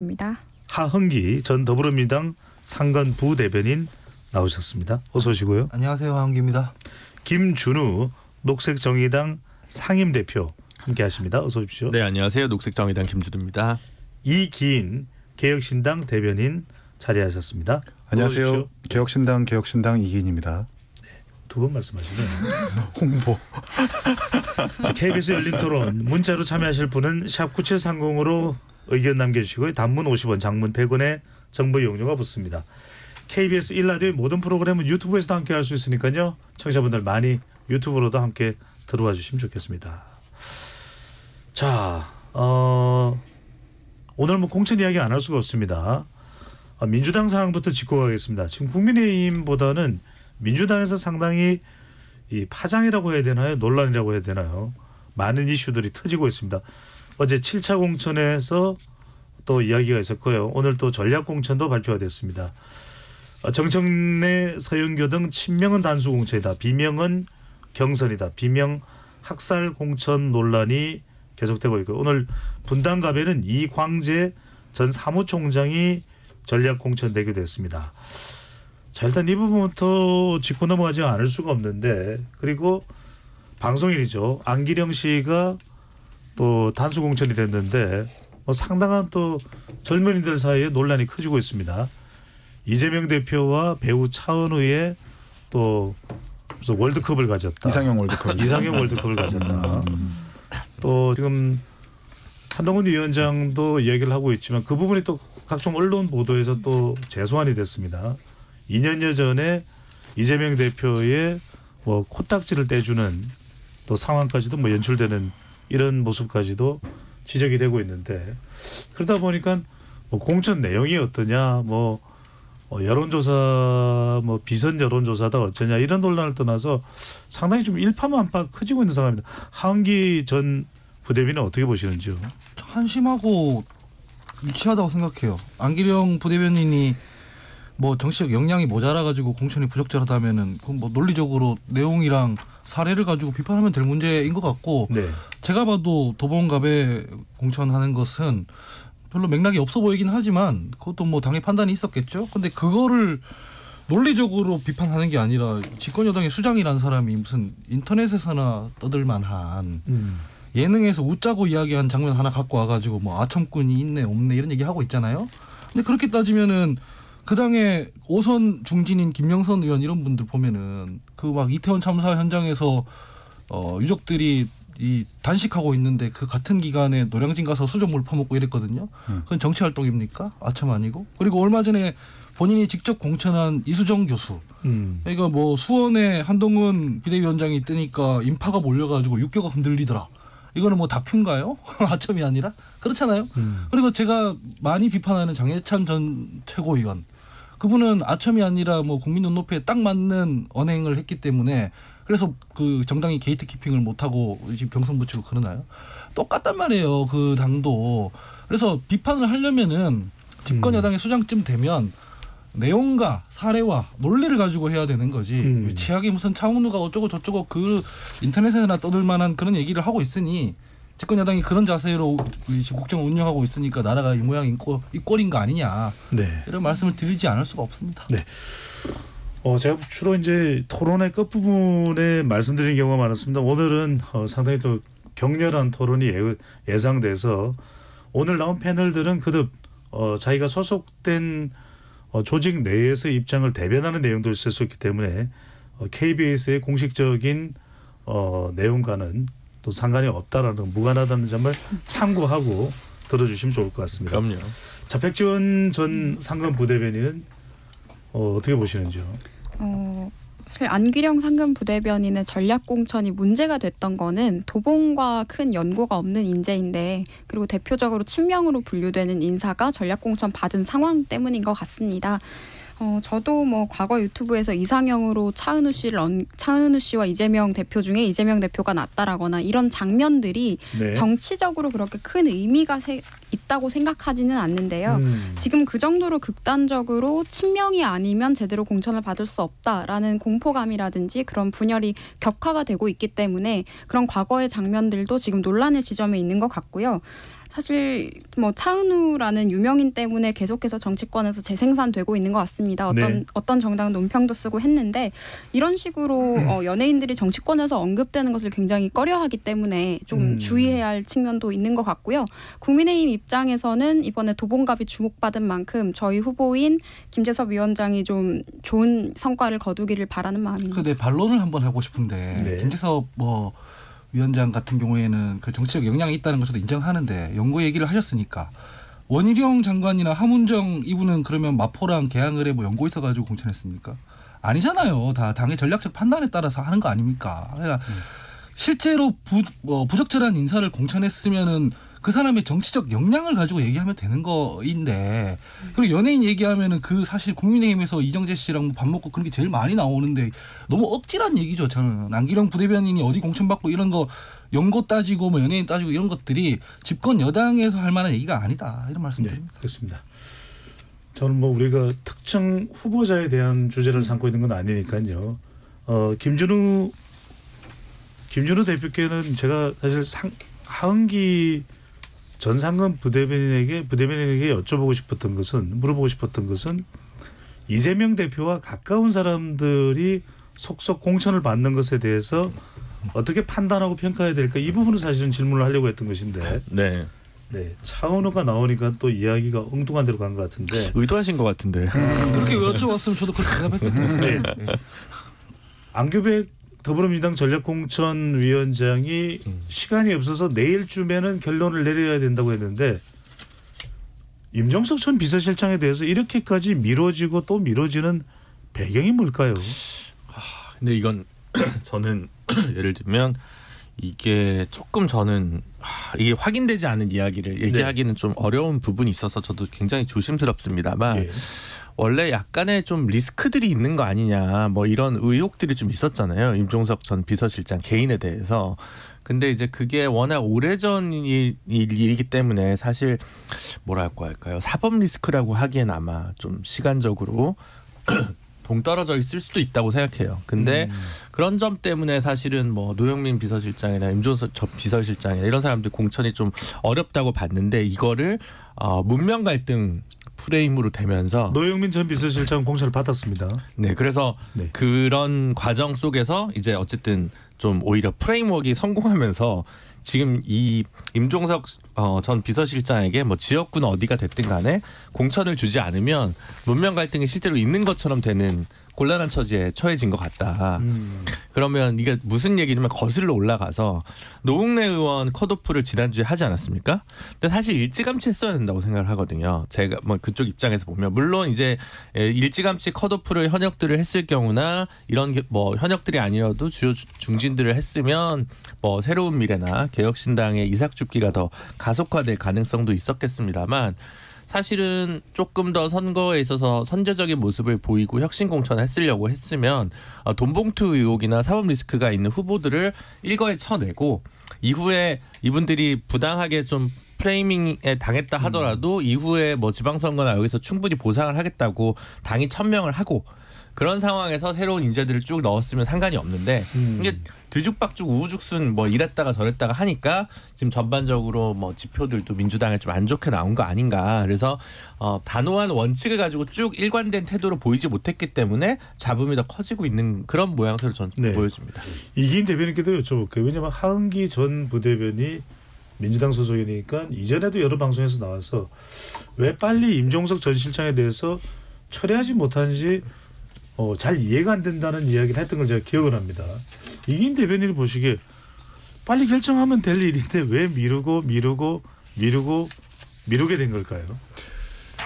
입니다. 하흥기 전 더불어민주당 상근 부대변인 나오셨습니다. 어서 오시고요. 안녕하세요 하은기입니다. 김준우 녹색정의당 상임 대표 함께 하십니다. 어서 오십시오. 네 안녕하세요 녹색정의당 김주두입니다. 이기인 개혁신당 대변인 자리하셨습니다. 안녕하세요. 개혁신당 개혁신당 이기인입니다. 두번 말씀하시네요. 홍보. 자, KBS 열린 토론 문자로 참여하실 분은 샵 9730으로 의견 남겨주시고요. 단문 50원, 장문 100원의 정보 이용료가 붙습니다. KBS 1라디오의 모든 프로그램은 유튜브에서도 함께 할 수 있으니까요. 청취자분들 많이 유튜브로도 함께 들어와 주시면 좋겠습니다. 자, 어, 오늘 뭐 공천 이야기 안 할 수가 없습니다. 어, 민주당 상황부터 짚고 가겠습니다. 지금 국민의힘보다는 민주당에서 상당히 이 파장이라고 해야 되나요? 논란이라고 해야 되나요? 많은 이슈들이 터지고 있습니다. 어제 7차 공천에서 또 이야기가 있었고요. 오늘 또 전략 공천도 발표가 됐습니다. 어, 정청래, 서영교 등 친명은 단수 공천이다. 비명은 경선이다. 비명 학살 공천 논란이 계속되고 있고 오늘 분당갑에는 이광재 전 사무총장이 전략 공천 되기도 했습니다. 자 일단 이 부분부터 짚고 넘어가지 않을 수가 없는데 그리고 방송인이죠 안기령 씨가 또 단수 공천이 됐는데 뭐 상당한 또 젊은이들 사이에 논란이 커지고 있습니다. 이재명 대표와 배우 차은우의 또 무슨 월드컵을 가졌다. 이상형 월드컵. 이상형 월드컵을 가졌다. 또 지금 한동훈 위원장도 얘기를 하고 있지만 그 부분이 또 각종 언론 보도에서 또 재소환이 됐습니다. 2년여 전에 이재명 대표의 뭐 코딱지를 떼주는 또 상황까지도 뭐 연출되는 이런 모습까지도 지적이 되고 있는데 그러다 보니까 뭐 공천 내용이 어떠냐 뭐 어, 여론조사 뭐 비선 여론조사다 어쩌냐 이런 논란을 떠나서 상당히 좀 일파만파 커지고 있는 상황입니다. 하은기 전 부대변인은 어떻게 보시는지요? 한심하고 유치하다고 생각해요. 안기령 부대변인이 뭐 정치적 역량이 모자라 가지고 공천이 부적절하다면은 뭐 논리적으로 내용이랑 사례를 가지고 비판하면 될 문제인 것 같고 네. 제가 봐도 도봉갑에 공천하는 것은 별로 맥락이 없어 보이긴 하지만 그것도 뭐 당의 판단이 있었겠죠. 근데 그거를 논리적으로 비판하는 게 아니라 집권 여당의 수장이란 사람이 무슨 인터넷에서나 떠들 만한 음. 예능에서 웃자고 이야기한 장면 하나 갖고 와가지고 뭐 아첨꾼이 있네 없네 이런 얘기 하고 있잖아요. 근데 그렇게 따지면은 그 당의 오선 중진인 김영선 의원 이런 분들 보면은 그 막 이태원 참사 현장에서 어 유족들이 이 단식하고 있는데 그 같은 기간에 노량진 가서 수돗물 퍼먹고 이랬거든요. 음. 그건 정치 활동입니까? 아첨 아니고. 그리고 얼마 전에 본인이 직접 공천한 이수정 교수. 음. 그러니까 뭐 수원에 한동훈 비대위원장이 뜨니까 인파가 몰려가지고 육교가 흔들리더라. 이거는 뭐 다큐인가요? 아첨이 아니라 그렇잖아요. 음. 그리고 제가 많이 비판하는 장예찬 전 최고위원 그분은 아첨이 아니라 뭐 국민 눈높이에 딱 맞는 언행을 했기 때문에 그래서 그 정당이 gatekeeping을 못하고 지금 경선 붙이고 그러나요? 똑같단 말이에요. 그 당도. 그래서 비판을 하려면은 집권 음. 여당의 수장쯤 되면 내용과 사례와 논리를 가지고 해야 되는 거지 음. 유치하게 무슨 차은우가 어쩌고 저쩌고 그 인터넷에나 떠들 만한 그런 얘기를 하고 있으니 집권 여당이 그런 자세로 이 국정을 운영하고 있으니까 나라가 이 모양 이 꼴- 이 꼴인 거 아니냐 네. 이런 말씀을 드리지 않을 수가 없습니다. 어, 제가 주로 이제 토론의 끝부분에 말씀드리는 경우가 많았습니다. 오늘은 어, 상당히 또 격렬한 토론이 예, 예상돼서 오늘 나온 패널들은 그듭 어, 자기가 소속된 어, 조직 내에서 입장을 대변하는 내용도 있을 수 있기 때문에 어, KBS의 공식적인 어, 내용과는 또 상관이 없다라는 무관하다는 점을 참고하고 들어주시면 좋을 것 같습니다. 그럼요. 자 백지원 전 상근 부대변인은 어, 어떻게 보시는지요? 어, 사실 안기령 상근 부대변인의 전략 공천이 문제가 됐던 거는 도봉과 큰 연고가 없는 인재인데 그리고 대표적으로 친명으로 분류되는 인사가 전략 공천 받은 상황 때문인 것 같습니다. 어, 저도 뭐 과거 유튜브에서 이상형으로 차은우 씨를 언, 차은우 씨와 이재명 대표 중에 이재명 대표가 낫다라거나 이런 장면들이 네. 정치적으로 그렇게 큰 의미가 세- 있다고 생각하지는 않는데요. 음. 지금 그 정도로 극단적으로 친명이 아니면 제대로 공천을 받을 수 없다라는 공포감이라든지 그런 분열이 격화가 되고 있기 때문에 그런 과거의 장면들도 지금 논란의 지점에 있는 것 같고요. 사실 뭐 차은우라는 유명인 때문에 계속해서 정치권에서 재생산되고 있는 것 같습니다. 어떤 네. 어떤 정당 논평도 쓰고 했는데 이런 식으로 어, 연예인들이 정치권에서 언급되는 것을 굉장히 꺼려하기 때문에 좀 음. 주의해야 할 측면도 있는 것 같고요. 국민의힘 입장에서는 이번에 도봉갑이 주목받은 만큼 저희 후보인 김재섭 위원장이 좀 좋은 성과를 거두기를 바라는 마음입니다. 그내 반론을 한번 하고 싶은데 네. 김재섭 뭐 위원장 같은 경우에는 그 정치적 영향이 있다는 것도 인정하는데 연고 얘기를 하셨으니까 원희룡 장관이나 함은정 이분은 그러면 마포랑 계양을에 뭐 연고 있어가지고 공천했습니까? 아니잖아요. 다 당의 전략적 판단에 따라서 하는 거 아닙니까? 그러니까 실제로 부, 뭐 부적절한 인사를 공천했으면은 그 사람의 정치적 역량을 가지고 얘기하면 되는 거인데 그리고 연예인 얘기하면은 그 사실 국민의힘에서 이정재 씨랑 뭐밥 먹고 그런 게 제일 많이 나오는데 너무 억지란 얘기죠 저는 안기령 부대변인이 어디 공천받고 이런 거 연고 따지고 뭐 연예인 따지고 이런 것들이 집권 여당에서 할 만한 얘기가 아니다 이런 네, 말씀드립니다. 그렇습니다. 저는 뭐 우리가 특정 후보자에 대한 주제를 삼고 있는 건 아니니까요. 어, 김준우 김준우 대표께는 제가 사실 상, 하은기 전 상근 부대변인에게 부대변인에게 여쭤보고 싶었던 것은 물어보고 싶었던 것은 이재명 대표와 가까운 사람들이 속속 공천을 받는 것에 대해서 어떻게 판단하고 평가해야 될까 이 부분을 사실은 질문을 하려고 했던 것인데 네. 네 차은우가 나오니까 또 이야기가 엉뚱한 데로 간 것 같은데 의도하신 것 같은데. 그렇게 여쭤봤으면 저도 그렇게 대답했을 텐데. 네. 안규백 더불어민주당 전략공천 위원장이 시간이 없어서 내일쯤에는 결론을 내려야 된다고 했는데 임종석 전 비서실장에 대해서 이렇게까지 미뤄지고 또 미뤄지는 배경이 뭘까요? 근데 이건 저는 예를 들면 이게 조금 저는 하, 이게 확인되지 않은 이야기를 얘기하기는 좀 어려운 부분이 있어서 저도 굉장히 조심스럽습니다만 예. 원래 약간의 좀 리스크들이 있는 거 아니냐 뭐 이런 의혹들이 좀 있었잖아요. 임종석 전 비서실장 개인에 대해서. 근데 이제 그게 워낙 오래전 일- 일이기 때문에 사실 뭐라고 할까요? 사법 리스크라고 하기엔 아마 좀 시간적으로 동떨어져 있을 수도 있다고 생각해요. 근데 그런 점 때문에 사실은 뭐 노영민 비서실장이나 임종석 전 비서실장이나 이런 사람들 공천이 좀 어렵다고 봤는데 이거를 어, 문명 갈등 프레임으로 되면서 노영민 전 비서실장 공천을 받았습니다. 네 그래서 네. 그런 과정 속에서 이제 어쨌든 좀 오히려 프레임워크가 성공하면서 지금 이 임종석 어, 전 비서실장에게 뭐 지역군 어디가 됐든 간에 공천을 주지 않으면 문명 갈등이 실제로 있는 것처럼 되는 곤란한 처지에 처해진 것 같다. 음. 그러면 이게 무슨 얘기냐면 거슬러 올라가서 노웅래 의원 컷오프를 지난주에 하지 않았습니까? 근데 사실 일찌감치 했어야 된다고 생각을 하거든요. 제가 뭐 그쪽 입장에서 보면 물론 이제 예, 일찌감치 컷오프를 현역들을 했을 경우나 이런 게뭐 현역들이 아니어도 주요 주- 중진들을 했으면 뭐 새로운 미래나 개혁신당의 이삭 죽기가 더 가속화될 가능성도 있었겠습니다만 사실은 조금 더 선거에 있어서 선제적인 모습을 보이고 혁신 공천을 했으려고 했으면 어, 돈봉투 의혹이나 사법 리스크가 있는 후보들을 일거에 쳐내고 이후에 이분들이 부당하게 좀 프레이밍에 당했다 하더라도 이후에 뭐 지방선거나 여기서 충분히 보상을 하겠다고 당이 천명을 하고 그런 상황에서 새로운 인재들을 쭉 넣었으면 상관이 없는데 음. 이게 뒤죽박죽 우후죽순 뭐 이랬다가 저랬다가 하니까 지금 전반적으로 뭐 지표들도 민주당에 좀 안 좋게 나온 거 아닌가 그래서 어 단호한 원칙을 가지고 쭉 일관된 태도로 보이지 못했기 때문에 잡음이 더 커지고 있는 그런 모양새로 좀 네. 보여집니다. 이기인 대변인께도 여쭤볼게요. 왜냐하면 하은기 전 부대변이 민주당 소속이니까 이전에도 여러 방송에서 나와서 왜 빨리 임종석 전 실장에 대해서 철회하지 못하는지 어, 잘 이해가 안 된다는 이야기를 했던 걸 제가 기억을 합니다. 이기인 대변인이 보시기에 빨리 결정하면 될 일인데 왜 미루고 미루고 미루고 미루게 된 걸까요?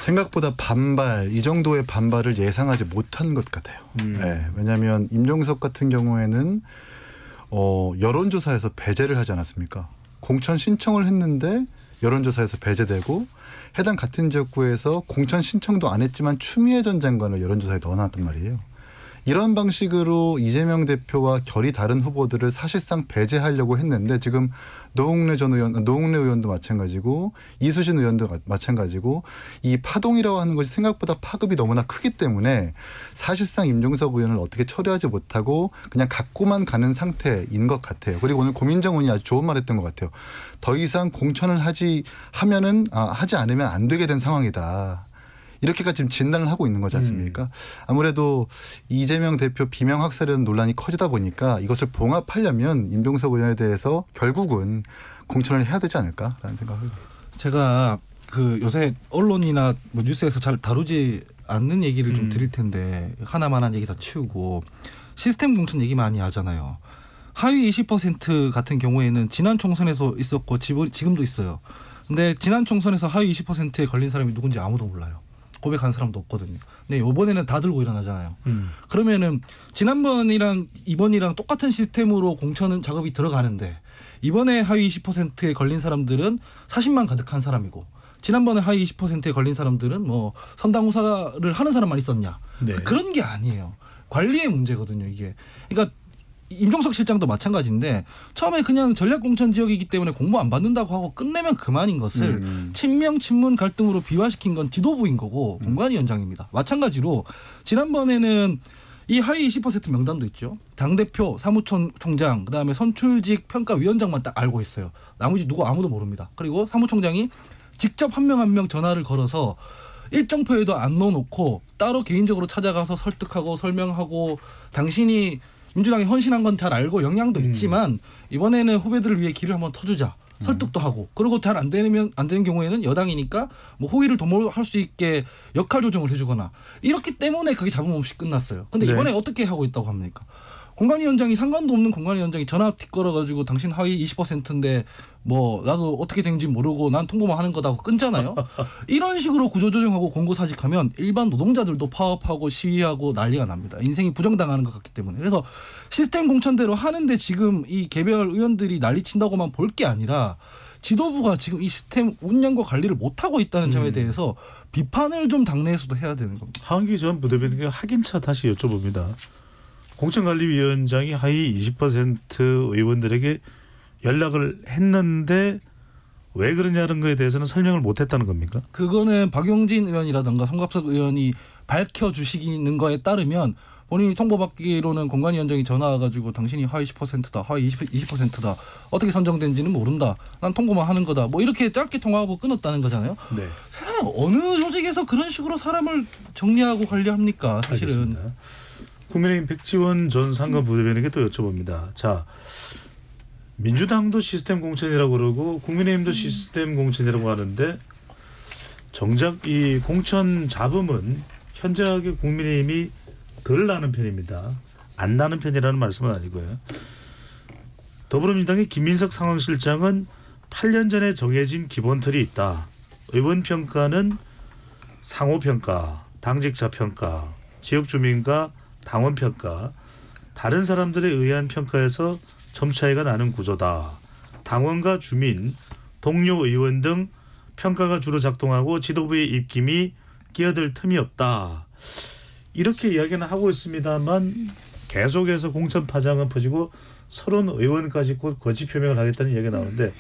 생각보다 반발 이 정도의 반발을 예상하지 못한 것 같아요. 음. 네, 왜냐하면 임종석 같은 경우에는 어, 여론조사에서 배제를 하지 않았습니까? 공천 신청을 했는데 여론조사에서 배제되고 해당 같은 지역구에서 공천 신청도 안 했지만 추미애 전 장관을 여론조사에 넣어놨단 말이에요. 이런 방식으로 이재명 대표와 결이 다른 후보들을 사실상 배제하려고 했는데 지금 노웅래 전 의원, 노웅래 의원도 마찬가지고 이수진 의원도 마- 마찬가지고 이 파동이라고 하는 것이 생각보다 파급이 너무나 크기 때문에 사실상 임종석 의원을 어떻게 처리하지 못하고 그냥 갖고만 가는 상태인 것 같아요. 그리고 오늘 고민정 의원이 아주 좋은 말했던 것 같아요. 더 이상 공천을 하지 하면은 아, 하지 않으면 안 되게 된 상황이다. 이렇게까지 지금 진단을 하고 있는 거지 않습니까? 아무래도 이재명 대표 비명 학살이라는 논란이 커지다 보니까 이것을 봉합하려면 임종석 의원에 대해서 결국은 공천을 해야 되지 않을까라는 생각을. 제가 그 요새 언론이나 뭐 뉴스에서 잘 다루지 않는 얘기를 좀 음. 드릴 텐데 하나만한 얘기 다 치우고 시스템 공천 얘기 많이 하잖아요. 하위 20% 같은 경우에는 지난 총선에서 있었고 지금- 지금도 있어요. 근데 지난 총선에서 하위 20%에 걸린 사람이 누군지 아무도 몰라요. 고백한 사람도 없거든요. 근데 이번에는 다 들고 일어나잖아요. 음. 그러면은 지난번이랑 이번이랑 똑같은 시스템으로 공천 작업이 들어가는데 이번에 하위 20%에 걸린 사람들은 사심만 가득한 사람이고 지난번에 하위 20%에 걸린 사람들은 뭐 선당 후사를 하는 사람만 있었냐 네. 그런 게 아니에요 관리의 문제거든요 이게 그러니까 임종석 실장도 마찬가지인데 처음에 그냥 전략공천 지역이기 때문에 공모 안 받는다고 하고 끝내면 그만인 것을 음. 친명 친문 갈등으로 비화시킨 건 지도부인 거고 공관위 원장입니다. 마찬가지로 지난번에는 이 하위 20% 명단도 있죠. 당 대표, 사무총장, 그다음에 선출직 평가 위원장만 딱 알고 있어요. 나머지 누구 아무도 모릅니다. 그리고 사무총장이 직접 한 명 한 명 전화를 걸어서 일정표에도 안 넣어놓고 따로 개인적으로 찾아가서 설득하고 설명하고 당신이 민주당에 헌신한 건 잘 알고 영향도 음. 있지만 이번에는 후배들을 위해 길을 한번 터주자. 설득도 하고 그리고 잘 안 되면 안 되는 경우에는 여당이니까 뭐 호의를 도모할 수 있게 역할 조정을 해주거나 이렇기 때문에 그게 잡음 없이 끝났어요. 근데 네. 이번에 어떻게 하고 있다고 합니까? 공관위원장이 상관도 없는 공관위원장이 전화 뒷걸어가지고 당신 하위 20%인데 뭐 나도 어떻게 된지 모르고 난 통보만 하는 거다고 끊잖아요. 이런 식으로 구조조정하고 공고사직하면 일반 노동자들도 파업하고 시위하고 난리가 납니다. 인생이 부정당하는 것 같기 때문에 그래서 시스템 공천대로 하는데 지금 이 개별 의원들이 난리친다고만 볼 게 아니라 지도부가 지금 이 시스템 운영과 관리를 못 하고 있다는 점에 음. 대해서 비판을 좀 당내에서도 해야 되는 겁니다. 하은기 전 부대변인께 확인차 다시 여쭤봅니다. 공천관리위원장이 하위 20% 의원들에게 연락을 했는데 왜 그러냐는 거에 대해서는 설명을 못했다는 겁니까? 그거는 박용진 의원이라든가 송갑석 의원이 밝혀주시는 거에 따르면 본인이 통보받기로는 공관위원장이 전화 와가지고 당신이 하위 10%다, 하위 20, 20%다, 어떻게 선정된지는 모른다, 난 통보만 하는 거다, 뭐 이렇게 짧게 통화하고 끊었다는 거잖아요. 네. 세상에 어느 조직에서 그런 식으로 사람을 정리하고 관리합니까? 사실은 알겠습니다. 국민의힘 백지원 전 상가 부대변인에게 또 여쭤봅니다. 자, 민주당도 시스템 공천이라고 그러고 국민의힘도 시스템 공천이라고 하는데 정작 이 공천 잡음은 현저하게 국민의힘이 덜 나는 편입니다. 안 나는 편이라는 말씀은 아니고요. 더불어민주당의 김민석 상황실장은 8년 전에 정해진 기본틀이 있다. 의원 평가는 상호 평가, 당직자 평가, 지역 주민과 당원 평가, 다른 사람들에 의한 평가에서 점 차이가 나는 구조다. 당원과 주민, 동료 의원 등 평가가 주로 작동하고 지도부의 입김이 끼어들 틈이 없다. 이렇게 이야기는 하고 있습니다만 계속해서 공천 파장은 퍼지고 서른 의원까지 곧 거짓 표명을 하겠다는 이야기가 나오는데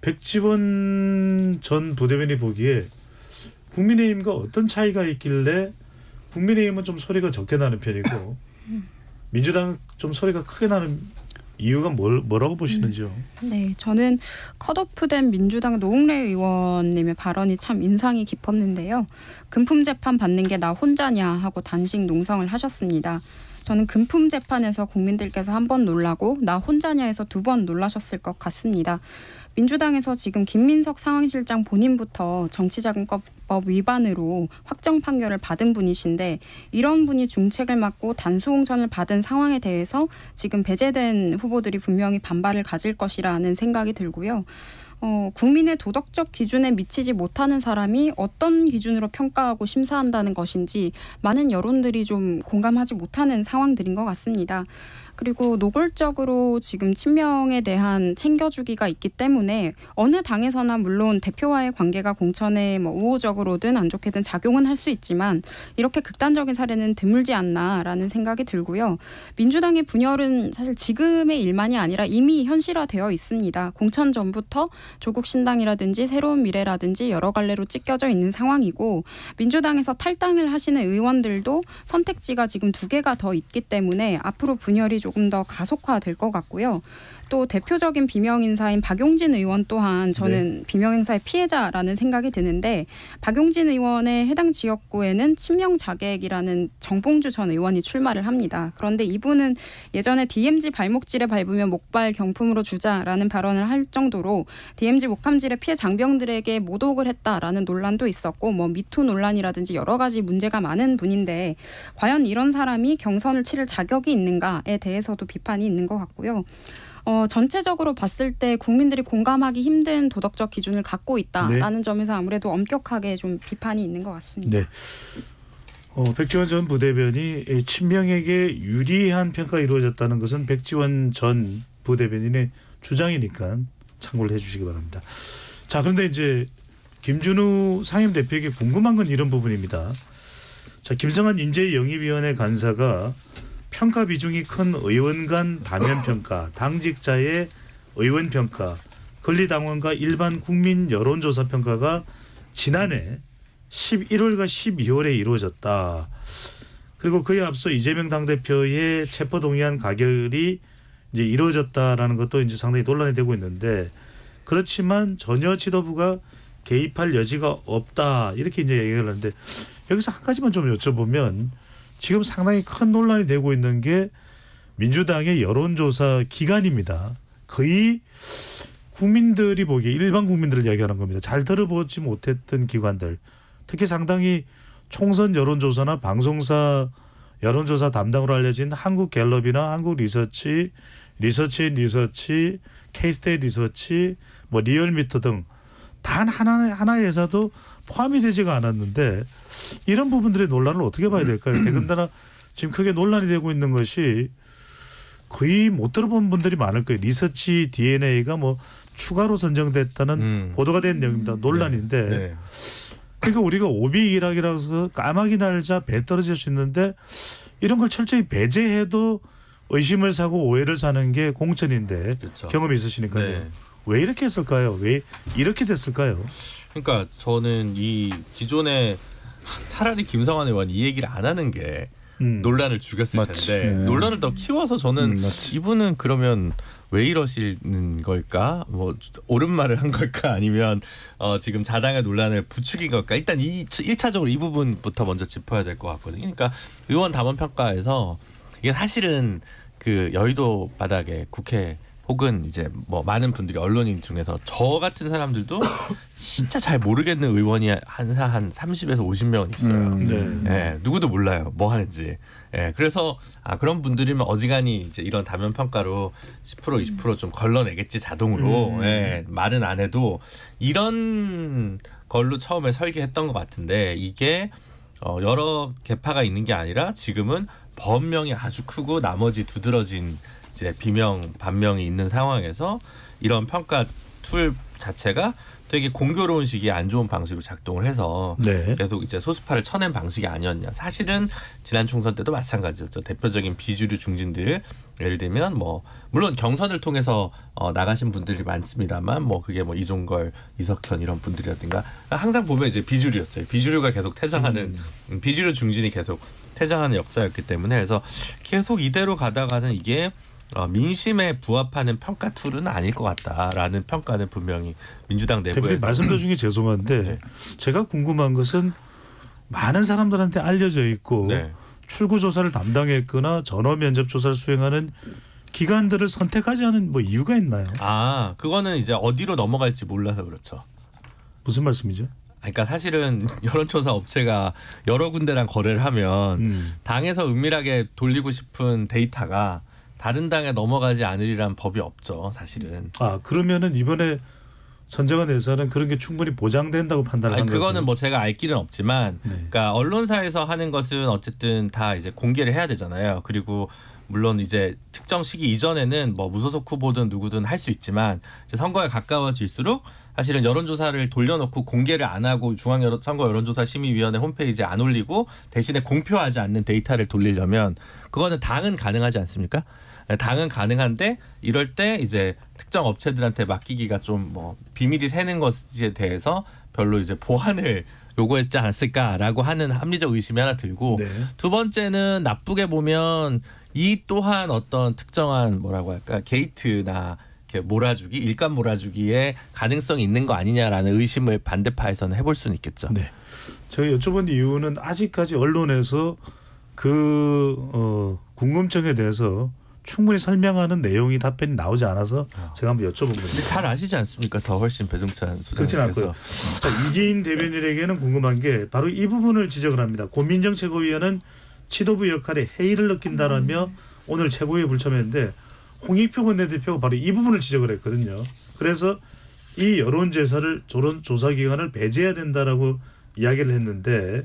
백지원 전 부대변인이 보기에 국민의힘과 어떤 차이가 있길래 국민의힘은 좀 소리가 적게 나는 편이고 민주당 좀 소리가 크게 나는 이유가 뭘, 뭐라고 보시는지요? 네, 저는 컷오프된 민주당 노웅래 의원님의 발언이 참 인상이 깊었는데요. 금품 재판 받는 게 나 혼자냐 하고 단식 농성을 하셨습니다. 저는 금품 재판에서 국민들께서 한 번 놀라고 나 혼자냐에서 두 번 놀라셨을 것 같습니다. 민주당에서 지금 김민석 상황실장 본인부터 정치자금법 위반으로 확정 판결을 받은 분이신데 이런 분이 중책을 맡고 단수홍천을 받은 상황에 대해서 지금 배제된 후보들이 분명히 반발을 가질 것이라는 생각이 들고요. 어, 국민의 도덕적 기준에 미치지 못하는 사람이 어떤 기준으로 평가하고 심사한다는 것인지 많은 여론들이 좀 공감하지 못하는 상황들인 것 같습니다. 그리고 노골적으로 지금 친명에 대한 챙겨주기가 있기 때문에 어느 당에서나 물론 대표와의 관계가 공천에 뭐 우호적으로든 안 좋게든 작용은 할 수 있지만 이렇게 극단적인 사례는 드물지 않나라는 생각이 들고요. 민주당의 분열은 사실 지금의 일만이 아니라 이미 현실화되어 있습니다. 공천 전부터 조국 신당이라든지 새로운 미래라든지 여러 갈래로 찢겨져 있는 상황이고 민주당에서 탈당을 하시는 의원들도 선택지가 지금 두 개가 더 있기 때문에 앞으로 분열이 조금 더 가속화될 것 같고요. 또 대표적인 비명 인사인 박용진 의원 또한 저는 비명 행사의 피해자라는 생각이 드는데 박용진 의원의 해당 지역구에는 친명 자객이라는 정봉주 전 의원이 출마를 합니다. 그런데 이분은 예전에 DMZ 발목질에 밟으면 목발 경품으로 주자라는 발언을 할 정도로 DMZ 목함질의 피해 장병들에게 모독을 했다라는 논란도 있었고 뭐 미투 논란이라든지 여러 가지 문제가 많은 분인데 과연 이런 사람이 경선을 치를 자격이 있는가에 대해서도 비판이 있는 것 같고요. 어, 전체적으로 봤을 때 국민들이 공감하기 힘든 도덕적 기준을 갖고 있다라는 점에서 아무래도 엄격하게 좀 비판이 있는 것 같습니다. 네. 어, 백지원 전 부대변이 이 친명에게 유리한 평가가 이루어졌다는 것은 백지원 전 부대변인의 주장이니까 참고를 해주시기 바랍니다. 자 그런데 이제 김준우 상임대표에게 궁금한 건 이런 부분입니다. 자 김성한 인재영입위원회 간사가 평가 비중이 큰 의원 간 다면 평가, 당직자의 의원 평가, 권리당원과 일반 국민 여론조사 평가가 지난해 11월과 12월에 이루어졌다. 그리고 그에 앞서 이재명 당대표의 체포 동의안 가결이 이제 이루어졌다라는 것도 이제 상당히 논란이 되고 있는데 그렇지만 전혀 지도부가 개입할 여지가 없다 이렇게 이제 얘기를 하는데 여기서 한 가지만 좀 여쭤보면 지금 상당히 큰 논란이 되고 있는 게 민주당의 여론조사 기관입니다. 거의 국민들이 보기에 일반 국민들을 이야기하는 겁니다. 잘 들어보지 못했던 기관들 특히 상당히 총선 여론조사나 방송사 여론조사 담당으로 알려진 한국갤럽이나 한국리서치, 리서치앤리서치, 케이스탯리서치, 뭐 리얼미터 등 단 하나 하나의 회사도 포함이 되지가 않았는데 이런 부분들의 논란을 어떻게 봐야 될까요? 더군다나 지금 크게 논란이 되고 있는 것이 거의 못 들어본 분들이 많을 거예요. 리서치 DNA가 뭐 추가로 선정됐다는 음. 보도가 된 내용입니다. 논란인데 네. 그러니까 우리가 오비 일학이라서 까마귀 날자 배 떨어질 수 있는데 이런 걸 철저히 배제해도 의심을 사고 오해를 사는 게 공천인데 그렇죠. 경험이 있으시니까요. 네. 왜 이렇게 했을까요? 왜 이렇게 됐을까요? 그러니까 저는 이 기존에 차라리 김성환 의원 이 얘기를 안 하는 게 음. 논란을 죽였을 맞지. 텐데 네. 논란을 더 키워서 저는 음. 이분은 그러면 왜 이러시는 걸까? 뭐 옳은 말을 한 걸까? 아니면 어 지금 자당의 논란을 부추긴 걸까? 일단 이 1차적으로 이 부분부터 먼저 짚어야 될 것 같거든요. 그러니까 의원 담원 평가에서 이게 사실은 그 여의도 바닥에 국회 혹은 이제 뭐 많은 분들이 언론인 중에서 저 같은 사람들도 진짜 잘 모르겠는 의원이 한한 한 30에서 50명은 있어요. 음, 네. 예, 누구도 몰라요. 뭐 하는지. 예, 그래서 아 그런 분들이면 어지간히 이제 이런 다면 평가로 10% 20%좀 걸러내겠지 자동으로. 음. 예, 말은 안 해도 이런 걸로 처음에 설계했던 것 같은데 이게 어 여러 개파가 있는 게 아니라 지금은 범명이 아주 크고 나머지 두드러진 이제 비명 반명이 있는 상황에서 이런 평가 툴 자체가 되게 공교로운 시기에 안 좋은 방식으로 작동을 해서 네. 계속 이제 소수파를 쳐낸 방식이 아니었냐. 사실은 지난 총선 때도 마찬가지였죠. 대표적인 비주류 중진들 예를 들면 뭐 물론 경선을 통해서 어, 나가신 분들이 많습니다만 뭐 그게 뭐 이종걸, 이석현 이런 분들이라든가 항상 보면 이제 비주류였어요. 비주류가 계속 퇴장하는 음, 비주류 중진이 계속 퇴장하는 역사였기 때문에 그래서 계속 이대로 가다가는 이게 어, 민심에 부합하는 평가 툴은 아닐 것 같다라는 평가는 분명히 민주당 내부에서 말씀 도중에 죄송한데 네. 제가 궁금한 것은 많은 사람들한테 알려져 있고 네. 출구 조사를 담당했거나 전화 면접 조사를 수행하는 기관들을 선택하지 않은 뭐 이유가 있나요? 아, 그거는 이제 어디로 넘어갈지 몰라서 그렇죠. 무슨 말씀이죠? 그러니까 사실은 여론조사 업체가 여러 군데랑 거래를 하면 음. 당에서 은밀하게 돌리고 싶은 데이터가 다른 당에 넘어가지 않으리란 법이 없죠, 사실은. 아 그러면은 이번에 선정한 회사는 그런 게 충분히 보장된다고 판단을 한 그거는 거고요. 뭐 제가 알 길은 없지만, 네. 그러니까 언론사에서 하는 것은 어쨌든 다 이제 공개를 해야 되잖아요. 그리고 물론 이제 특정 시기 이전에는 뭐 무소속 후보든 누구든 할 수 있지만 이제 선거에 가까워질수록 사실은 여론조사를 돌려놓고 공개를 안 하고 중앙 여론, 선거 여론조사 심의위원회 홈페이지에 안 올리고 대신에 공표하지 않는 데이터를 돌리려면 그거는 당은 가능하지 않습니까? 당은 가능한데 이럴 때 이제 특정 업체들한테 맡기기가 좀 뭐 비밀이 새는 것에 대해서 별로 이제 보완을 요구했지 않았을까라고 하는 합리적 의심이 하나 들고 네. 두 번째는 나쁘게 보면 이 또한 어떤 특정한 뭐라고 할까 게이트나 이렇게 몰아주기 일감 몰아주기에 가능성이 있는 거 아니냐라는 의심을 반대파에서는 해볼 수는 있겠죠. 네. 제가 여쭤본 이유는 아직까지 언론에서 그 어, 궁금증에 대해서 충분히 설명하는 내용이 답변이 나오지 않아서 제가 한번 여쭤본 겁니다. 잘 아시지 않습니까? 더 훨씬 배종찬. 소장님께서 자, 이기인 대변인에게는 궁금한 게 바로 이 부분을 지적을 합니다. 고민정 최고위원은 지도부 역할에 해이를 느낀다라며 오늘 최고위에 불참했는데 홍익표 원내대표가 바로 이 부분을 지적을 했거든요. 그래서 이 여론조사를 저런 조사 기관을 배제해야 된다라고 이야기를 했는데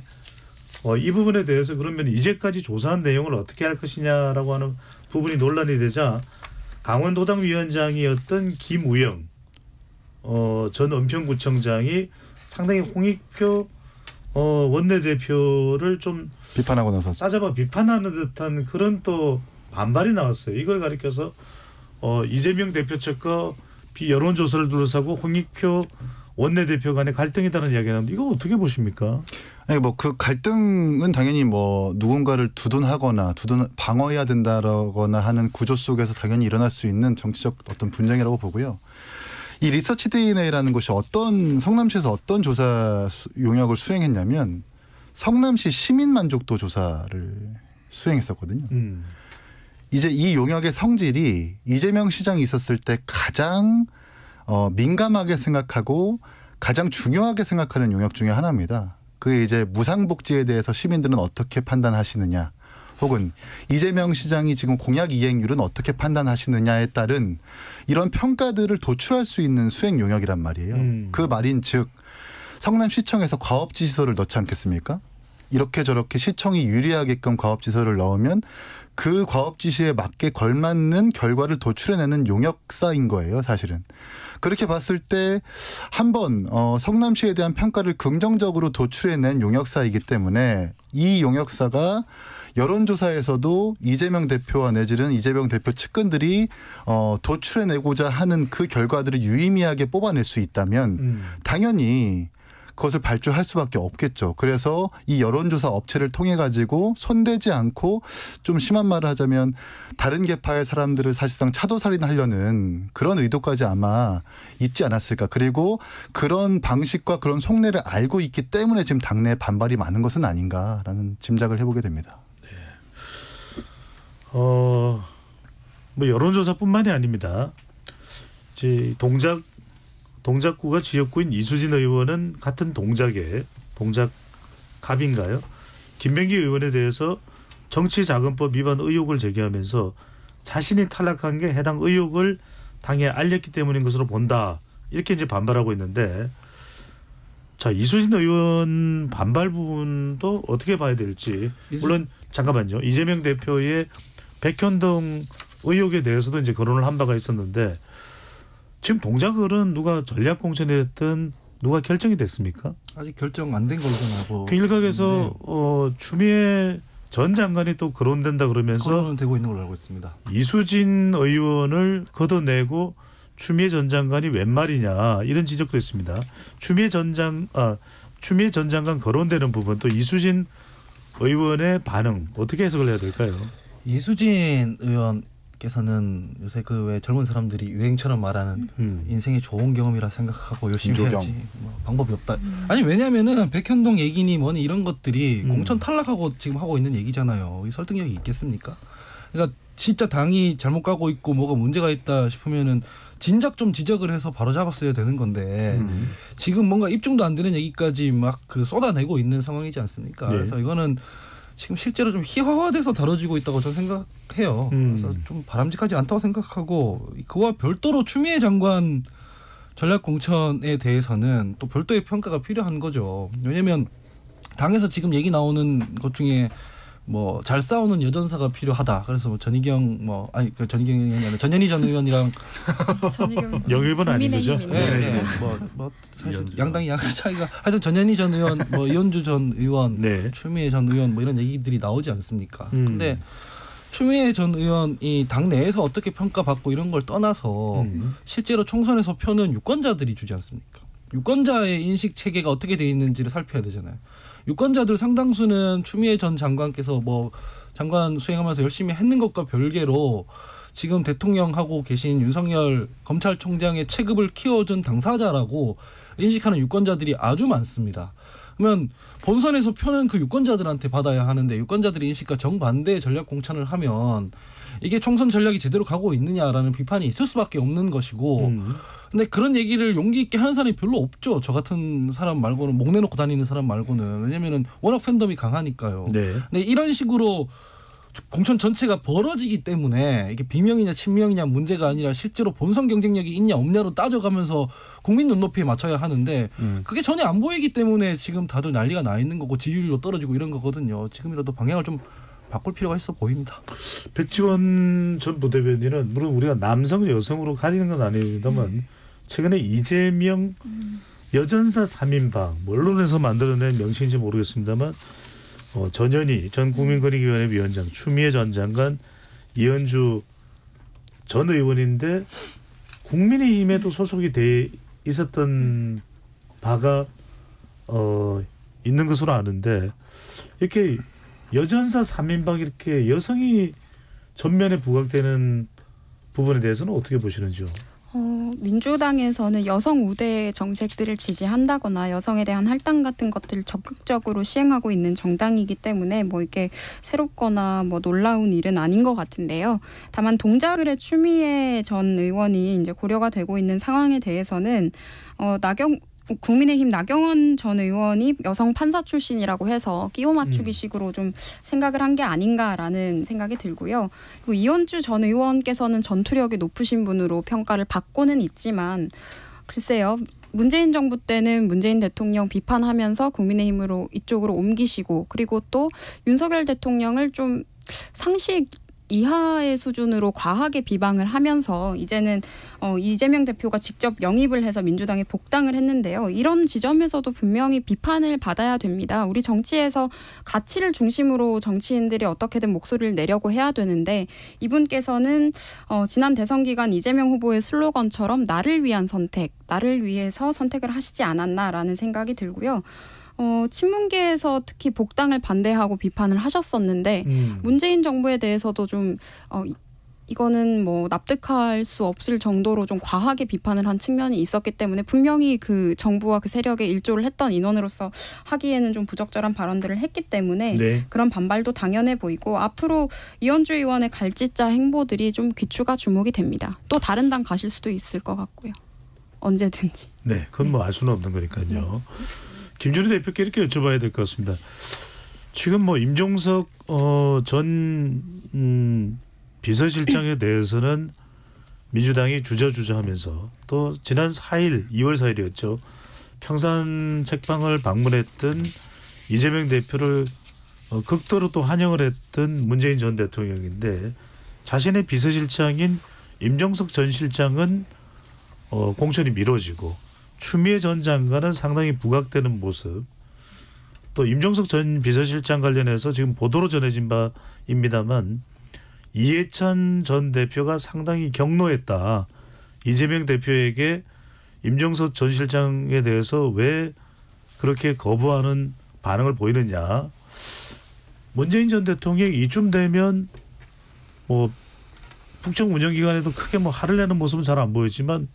어, 이 부분에 대해서 그러면 이제까지 조사한 내용을 어떻게 할 것이냐라고 하는 부분이 논란이 되자 강원도당 위원장이었던 김우영 어, 전 은평구청장이 상당히 홍익표 어, 원내대표를 좀 비판하고 나서 싸잡아 비판하는 듯한 그런 또 반발이 나왔어요. 이걸 가리켜서 어, 이재명 대표 측과 비여론조사를 둘러싸고 홍익표 원내대표 간의 갈등이다는 이야기가 나는데 이거 어떻게 보십니까? 아니 뭐그 갈등은 당연히 뭐 누군가를 두둔하거나 두둔 방어해야 된다거나 하는 구조 속에서 당연히 일어날 수 있는 정치적 어떤 분쟁이라고 보고요. 이 리서치 DNA라는 것이 어떤 성남시에서 어떤 조사 수- 용역을 수행했냐면 성남시 시민 만족도 조사를 수행했었거든요. 음. 이제 이 용역의 성질이 이재명 시장이 있었을 때 가장 어, 민감하게 생각하고 가장 중요하게 생각하는 용역 중에 하나입니다. 그게 이제 무상복지에 대해서 시민들은 어떻게 판단하시느냐 혹은 이재명 시장이 지금 공약 이행률은 어떻게 판단하시느냐에 따른 이런 평가들을 도출할 수 있는 수행 용역이란 말이에요. 음. 그 말인 즉 성남시청에서 과업지시서를 넣지 않겠습니까? 이렇게 저렇게 시청이 유리하게끔 과업지시서를 넣으면 그 과업지시에 맞게 걸맞는 결과를 도출해내는 용역사인 거예요, 사실은. 그렇게 봤을 때 한번 어, 성남시에 대한 평가를 긍정적으로 도출해낸 용역사이기 때문에 이 용역사가 여론조사에서도 이재명 대표와 내지는 이재명 대표 측근들이 어, 도출해내고자 하는 그 결과들을 유의미하게 뽑아낼 수 있다면 음. 당연히 그것을 발주할 수밖에 없겠죠. 그래서 이 여론조사 업체를 통해 가지고 손대지 않고 좀 심한 말을 하자면 다른 계파의 사람들을 사실상 차도살인하려는 그런 의도까지 아마 있지 않았을까. 그리고 그런 방식과 그런 속내를 알고 있기 때문에 지금 당내 반발이 많은 것은 아닌가라는 짐작을 해보게 됩니다. 어, 뭐 여론조사뿐만이 아닙니다. 이제 동작 동작구가 지역구인 이수진 의원은 같은 동작에 동작 갑인가요? 김병기 의원에 대해서 정치자금법 위반 의혹을 제기하면서 자신이 탈락한 게 해당 의혹을 당에 알렸기 때문인 것으로 본다. 이렇게 이제 반발하고 있는데 자 이수진 의원 반발 부분도 어떻게 봐야 될지 물론 잠깐만요 이재명 대표의 백현동 의혹에 대해서도 이제 거론을 한 바가 있었는데 지금 동작을은 누가 전략 공천에 됐든 누가 결정이 됐습니까? 아직 결정 안 된 걸로 알고 그 일각에서 네, 어, 추미애 전 장관이 또 거론된다 그러면서 되고 있는 걸로 알고 있습니다. 이수진 의원을 걷어내고 추미애 전 장관이 웬 말이냐 이런 지적도 있습니다. 추미애 전장 아 추미애 전 장관 거론되는 부분 또 이수진 의원의 반응 어떻게 해석을 해야 될까요? 이수진 의원 께서는 요새 그 왜 젊은 사람들이 유행처럼 말하는 음. 인생의 좋은 경험이라 생각하고 열심히 인조경. 해야지 뭐 방법이 없다. 아니 왜냐면은 백현동 얘기니 뭐니 이런 것들이 음. 공천 탈락하고 지금 하고 있는 얘기잖아요. 이 설득력이 있겠습니까? 그러니까 진짜 당이 잘못 가고 있고 뭐가 문제가 있다 싶으면은 진작 좀 지적을 해서 바로 잡았어야 되는 건데 음. 지금 뭔가 입증도 안 되는 얘기까지 막 그 쏟아내고 있는 상황이지 않습니까? 네. 그래서 이거는 지금 실제로 좀 희화화돼서 다뤄지고 있다고 저는 생각해요. 음. 그래서 좀 바람직하지 않다고 생각하고 그와 별도로 추미애 장관 전략 공천에 대해서는 또 별도의 평가가 필요한 거죠. 왜냐하면 당에서 지금 얘기 나오는 것 중에 뭐 잘 싸우는 여전사가 필요하다. 그래서 뭐 전희경 뭐 아니 그 전희경이 아니라 전현희 전 의원이랑 전희경 영입은 아닌 거죠? 국민의힘인데. 네, 네. 뭐, 뭐 사실 양당이 양 차이가 하여튼 전현희 전 의원 뭐 이현주 전 의원 네. 추미애 전 의원 뭐 이런 얘기들이 나오지 않습니까? 음. 근데 추미애 전 의원이 당 내에서 어떻게 평가받고 이런 걸 떠나서 음. 실제로 총선에서 표는 유권자들이 주지 않습니까? 유권자의 인식 체계가 어떻게 돼 있는지를 살펴야 되잖아요. 유권자들 상당수는 추미애 전 장관께서 뭐 장관 수행하면서 열심히 했는 것과 별개로 지금 대통령하고 계신 윤석열 검찰총장의 체급을 키워준 당사자라고 인식하는 유권자들이 아주 많습니다. 그러면 본선에서 표는 그 유권자들한테 받아야 하는데 유권자들의 인식과 정반대의 전략 공천을 하면 이게 총선 전략이 제대로 가고 있느냐라는 비판이 있을 수밖에 없는 것이고 음. 근데 그런 얘기를 용기 있게 하는 사람이 별로 없죠. 저 같은 사람 말고는 목 내놓고 다니는 사람 말고는 왜냐면은 워낙 팬덤이 강하니까요. 네. 근데 이런 식으로 공천 전체가 벌어지기 때문에 이게 비명이냐 친명이냐 문제가 아니라 실제로 본선 경쟁력이 있냐 없냐로 따져가면서 국민 눈높이에 맞춰야 하는데 음. 그게 전혀 안 보이기 때문에 지금 다들 난리가 나 있는 거고 지지율도 떨어지고 이런 거거든요. 지금이라도 방향을 좀 바꿀 필요가 있어 보입니다. 백지원 전 부대변인은 물론 우리가 남성 여성으로 가리는 건 아닙니다만 최근에 이재명 여전사 3인방 뭐 언론에서 만들어낸 명칭인지 모르겠습니다만 어, 전현희 전 국민권익위원회 위원장 추미애 전 장관 이현주 전 의원인데 국민의힘에도 소속이 돼 있었던 바가 어, 있는 것으로 아는데 이렇게 여전사 3인방 이렇게 여성이 전면에 부각되는 부분에 대해서는 어떻게 보시는지요? 어, 민주당에서는 여성 우대 정책들을 지지한다거나 여성에 대한 할당 같은 것들을 적극적으로 시행하고 있는 정당이기 때문에 뭐 이게 새롭거나 뭐 놀라운 일은 아닌 것 같은데요. 다만 동작을의 추미애 전 의원이 이제 고려가 되고 있는 상황에 대해서는 어, 나경 국민의힘 나경원 전 의원이 여성 판사 출신이라고 해서 끼워 맞추기 식으로 좀 생각을 한 게 아닌가라는 생각이 들고요. 그리고 이현주 전 의원께서는 전투력이 높으신 분으로 평가를 받고는 있지만 글쎄요. 문재인 정부 때는 문재인 대통령 비판하면서 국민의힘으로 이쪽으로 옮기시고 그리고 또 윤석열 대통령을 좀 상식 이하의 수준으로 과하게 비방을 하면서 이제는 어, 이재명 대표가 직접 영입을 해서 민주당에 복당을 했는데요. 이런 지점에서도 분명히 비판을 받아야 됩니다. 우리 정치에서 가치를 중심으로 정치인들이 어떻게든 목소리를 내려고 해야 되는데 이분께서는 어, 지난 대선 기간 이재명 후보의 슬로건처럼 나를 위한 선택, 나를 위해서 선택을 하시지 않았나라는 생각이 들고요. 어, 친문계에서 특히 복당을 반대하고 비판을 하셨었는데 음. 문재인 정부에 대해서도 좀 어, 이- 이거는 뭐 납득할 수 없을 정도로 좀 과하게 비판을 한 측면이 있었기 때문에 분명히 그 정부와 그 세력에 일조를 했던 인원으로서 하기에는 좀 부적절한 발언들을 했기 때문에 네. 그런 반발도 당연해 보이고 앞으로 이현주 의원의 갈짓자 행보들이 좀 귀추가 주목이 됩니다. 또 다른 당 가실 수도 있을 것 같고요. 언제든지. 네, 그건 뭐 알 수는 없는 거니까요. 김준희 대표께 이렇게 여쭤봐야 될 것 같습니다. 지금 뭐 임종석 어, 전 음, 비서실장에 대해서는 민주당이 주저주저하면서 또 지난 4일 2월 4일이었죠. 평산 책방을 방문했던 이재명 대표를 어, 극도로 또 환영을 했던 문재인 전 대통령인데 자신의 비서실장인 임종석 전 실장은 어, 공천이 미뤄지고 추미애 전 장관은 상당히 부각되는 모습. 또 임종석 전 비서실장 관련해서 지금 보도로 전해진 바입니다만 이해찬 전 대표가 상당히 경로했다. 이재명 대표에게 임종석 전 실장에 대해서 왜 그렇게 거부하는 반응을 보이느냐. 문재인 전 대통령이 이쯤 되면 뭐 국정 운영 기간에도 크게 뭐 화를 내는 모습은 잘 안 보이지만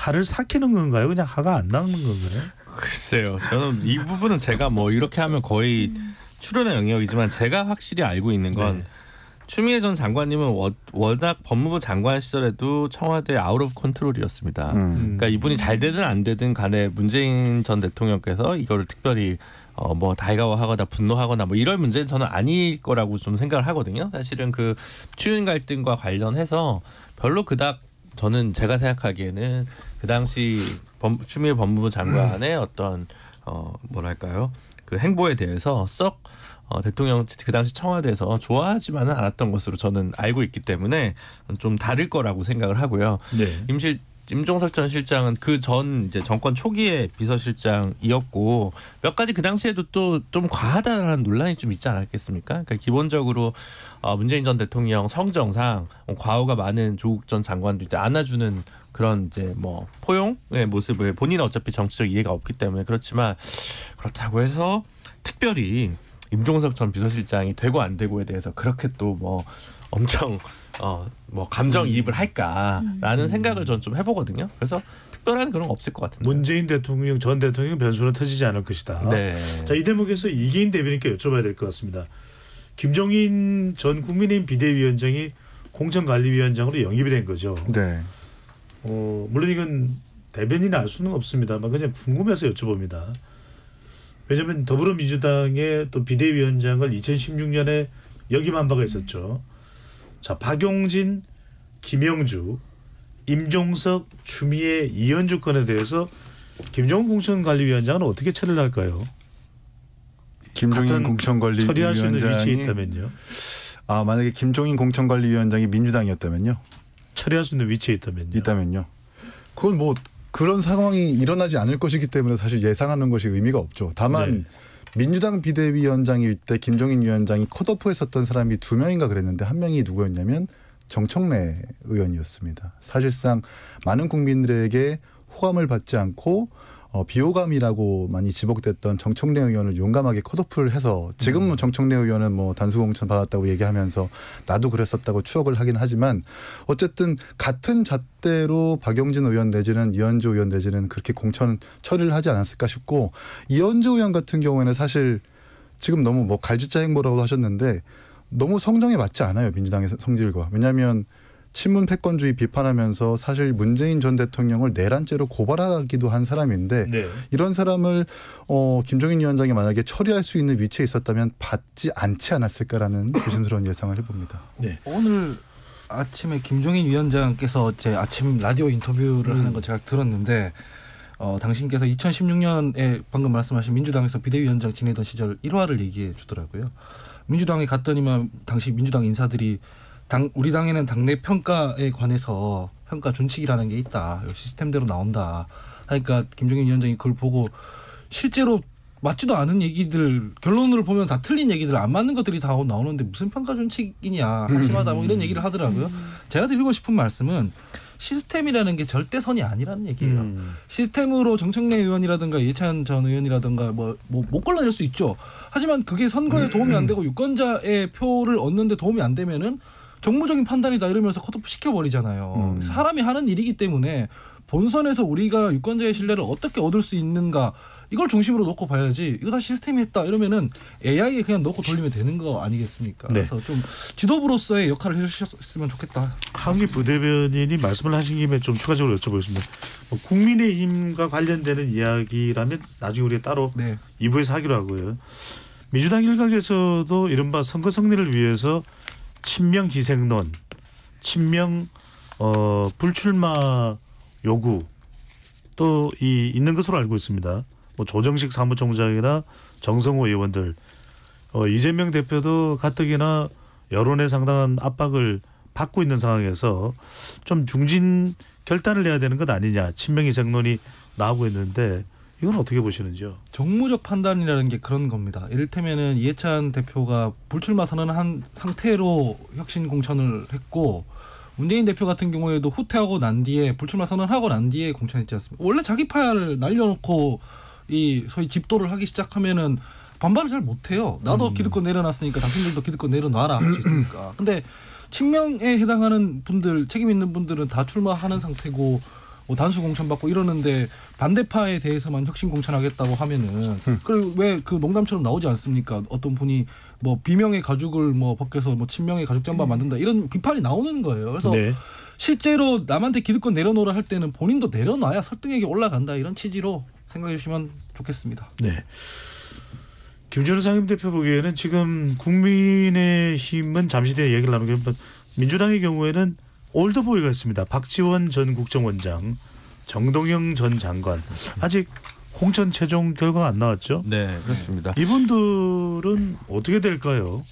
화를 삭히는 건가요? 그냥 화가 안 나는 건가요? 글쎄요. 저는 이 부분은 제가 뭐 이렇게 하면 거의 추론의 영역이지만 제가 확실히 알고 있는 건 네. 추미애 전 장관님은 워- 워낙 법무부 장관 시절에도 청와대 out of control이었습니다. 음. 그러니까 이분이 잘 되든 안 되든 간에 문재인 전 대통령께서 이거를 특별히 어 뭐 달가워하거나 분노하거나 뭐 이럴 문제는 저는 아닐 거라고 좀 생각을 하거든요. 사실은 그 추윤 갈등과 관련해서 별로 그닥 저는 제가 생각하기에는 그 당시 범, 추미애 법무부 장관의 어떤 어 뭐랄까요 그 행보에 대해서 썩 어, 대통령 그 당시 청와대에서 좋아하지만은 않았던 것으로 저는 알고 있기 때문에 좀 다를 거라고 생각을 하고요. 네. 임실 임종석 전 실장은 그 전 이제 정권 초기에 비서실장이었고 몇 가지 그 당시에도 또 좀 과하다라는 논란이 좀 있지 않았겠습니까? 그러니까 기본적으로 어, 문재인 전 대통령 성정상 과오가 많은 조국 전 장관도 이제 안아주는 그런 이제 뭐 포용의 모습을 본인은 어차피 정치적 이해가 없기 때문에 그렇지만 그렇다고 해서 특별히 임종석 전 비서실장이 되고 안 되고에 대해서 그렇게 또 뭐 엄청 어 뭐 감정 이입을 할까라는 생각을 전 좀 해보거든요. 그래서 특별한 그런 거 없을 것 같은데. 문재인 대통령 전 대통령 변수는 터지지 않을 것이다. 네. 자, 이 대목에서 이기인 대변인께 여쭤봐야 될 것 같습니다. 김종인 전 국민의힘 비대위원장이 공천관리위원장으로 영입이 된 거죠. 네. 어, 물론 이건 대변인이 알 수는 없습니다만 그냥 궁금해서 여쭤봅니다. 왜냐하면 더불어민주당의 또 비대위원장을 2016년에 역임한 바가 있었죠. 자 박용진, 김영주, 임종석, 추미애, 이현주 건에 대해서 김종인 공천관리위원장은 어떻게 처리를 할까요? 김종인 공천관리위원장이 처리할 수 있는 위치에 있다면요. 아 만약에 김종인 공천관리위원장이 민주당이었다면요. 처리할 수 있는 위치에 있다면요. 있다면요. 그건 뭐 그런 상황이 일어나지 않을 것이기 때문에 사실 예상하는 것이 의미가 없죠. 다만 네. 민주당 비대위원장일 때 김종인 위원장이 컷오프 했었던 사람이 두 명인가 그랬는데 한 명이 누구였냐면 정청래 의원이었습니다. 사실상 많은 국민들에게 호감을 받지 않고 어, 비호감이라고 많이 지목됐던 정청래 의원을 용감하게 컷오프를 해서 지금은 정청래 의원은 뭐 단수공천 받았다고 얘기하면서 나도 그랬었다고 추억을 하긴 하지만 어쨌든 같은 잣대로 박용진 의원 내지는 이현주 의원 내지는 그렇게 공천 처리를 하지 않았을까 싶고 이현주 의원 같은 경우에는 사실 지금 너무 뭐 갈짓자 행보라고 하셨는데 너무 성정에 맞지 않아요 민주당의 성질과. 왜냐하면 친문 패권주의 비판하면서 사실 문재인 전 대통령을 내란죄로 고발하기도 한 사람인데 네. 이런 사람을 어 김종인 위원장이 만약에 처리할 수 있는 위치에 있었다면 받지 않지 않았을까라는 조심스러운 예상을 해봅니다. 네. 오늘 아침에 김종인 위원장께서 제 아침 라디오 인터뷰를 하는 거 제가 들었는데 어, 당신께서 2016년에 방금 말씀하신 민주당에서 비대위원장 지내던 시절 일화를 얘기해 주더라고요. 민주당에 갔더니만 당시 민주당 인사들이 당 우리 당에는 당내 평가에 관해서 평가 준칙이라는 게 있다. 시스템대로 나온다. 하니까 김종인 위원장이 그걸 보고 실제로 맞지도 않은 얘기들 결론을 보면 다 틀린 얘기들 안 맞는 것들이 다 나오는데 무슨 평가 준칙이냐 한심하다 뭐 이런 얘기를 하더라고요. 제가 드리고 싶은 말씀은 시스템이라는 게 절대선이 아니라는 얘기예요. 음. 시스템으로 정청래 의원이라든가 예찬 전 의원이라든가 뭐못 걸러낼 수 있죠. 하지만 그게 선거에 도움이 안 되고 유권자의 표를 얻는데 도움이 안 되면은 정무적인 판단이다 이러면서 컷오프 시켜버리잖아요. 음. 사람이 하는 일이기 때문에 본선에서 우리가 유권자의 신뢰를 어떻게 얻을 수 있는가 이걸 중심으로 놓고 봐야지 이거 다 시스템이 했다 이러면은 AI에 그냥 넣고 돌리면 되는 거 아니겠습니까? 네. 그래서 좀 지도부로서의 역할을 해주셨으면 좋겠다. 황희 부대변인이 말씀을 하신 김에 좀 추가적으로 여쭤보겠습니다. 뭐 국민의힘과 관련되는 이야기라면 나중에 우리가 따로 네. 2부에서 하기로 하고요. 민주당 일각에서도 이른바 선거 승리를 위해서 친명 희생론, 친명 어, 불출마 요구 또 이 있는 것으로 알고 있습니다. 뭐 조정식 사무총장이나 정성호 의원들, 어, 이재명 대표도 가뜩이나 여론에 상당한 압박을 받고 있는 상황에서 좀 중진 결단을 해야 되는 것 아니냐 친명 희생론이 나오고 있는데 이건 어떻게 보시는지요? 정무적 판단이라는 게 그런 겁니다. 이를테면은 이해찬 대표가 불출마 선언한 상태로 혁신 공천을 했고 문재인 대표 같은 경우에도 후퇴하고 난 뒤에 불출마 선언하고 난 뒤에 공천했지 않습니까? 원래 자기 파를 날려놓고 이 소위 집도를 하기 시작하면은 반발을 잘 못해요. 나도 기득권 내려놨으니까 당신들도 기득권 내려놔라 할 수 있으니까. 근데 친명에 해당하는 분들 책임 있는 분들은 다 출마하는 상태고 뭐 단수 공천 받고 이러는데 반대파에 대해서만 혁신 공천하겠다고 하면은 그리고 왜 그 농담처럼 나오지 않습니까? 어떤 분이 뭐 비명의 가죽을 뭐 벗겨서 뭐 친명의 가죽 잠바 만든다 이런 비판이 나오는 거예요. 그래서 네. 실제로 남한테 기득권 내려놓으라 할 때는 본인도 내려놔야 설득력이 올라간다 이런 취지로 생각해 주시면 좋겠습니다. 네. 김준호 상임대표 보기에는 지금 국민의힘은 잠시 뒤에 얘기를 나누겠지만 민주당의 경우에는 올드보이가 있습니다. 박지원 전 국정원장, 정동영 전 장관 아직 공천 최종 결과가 안 나왔죠. 네, 그렇습니다. 이분들은 어떻게 될까요?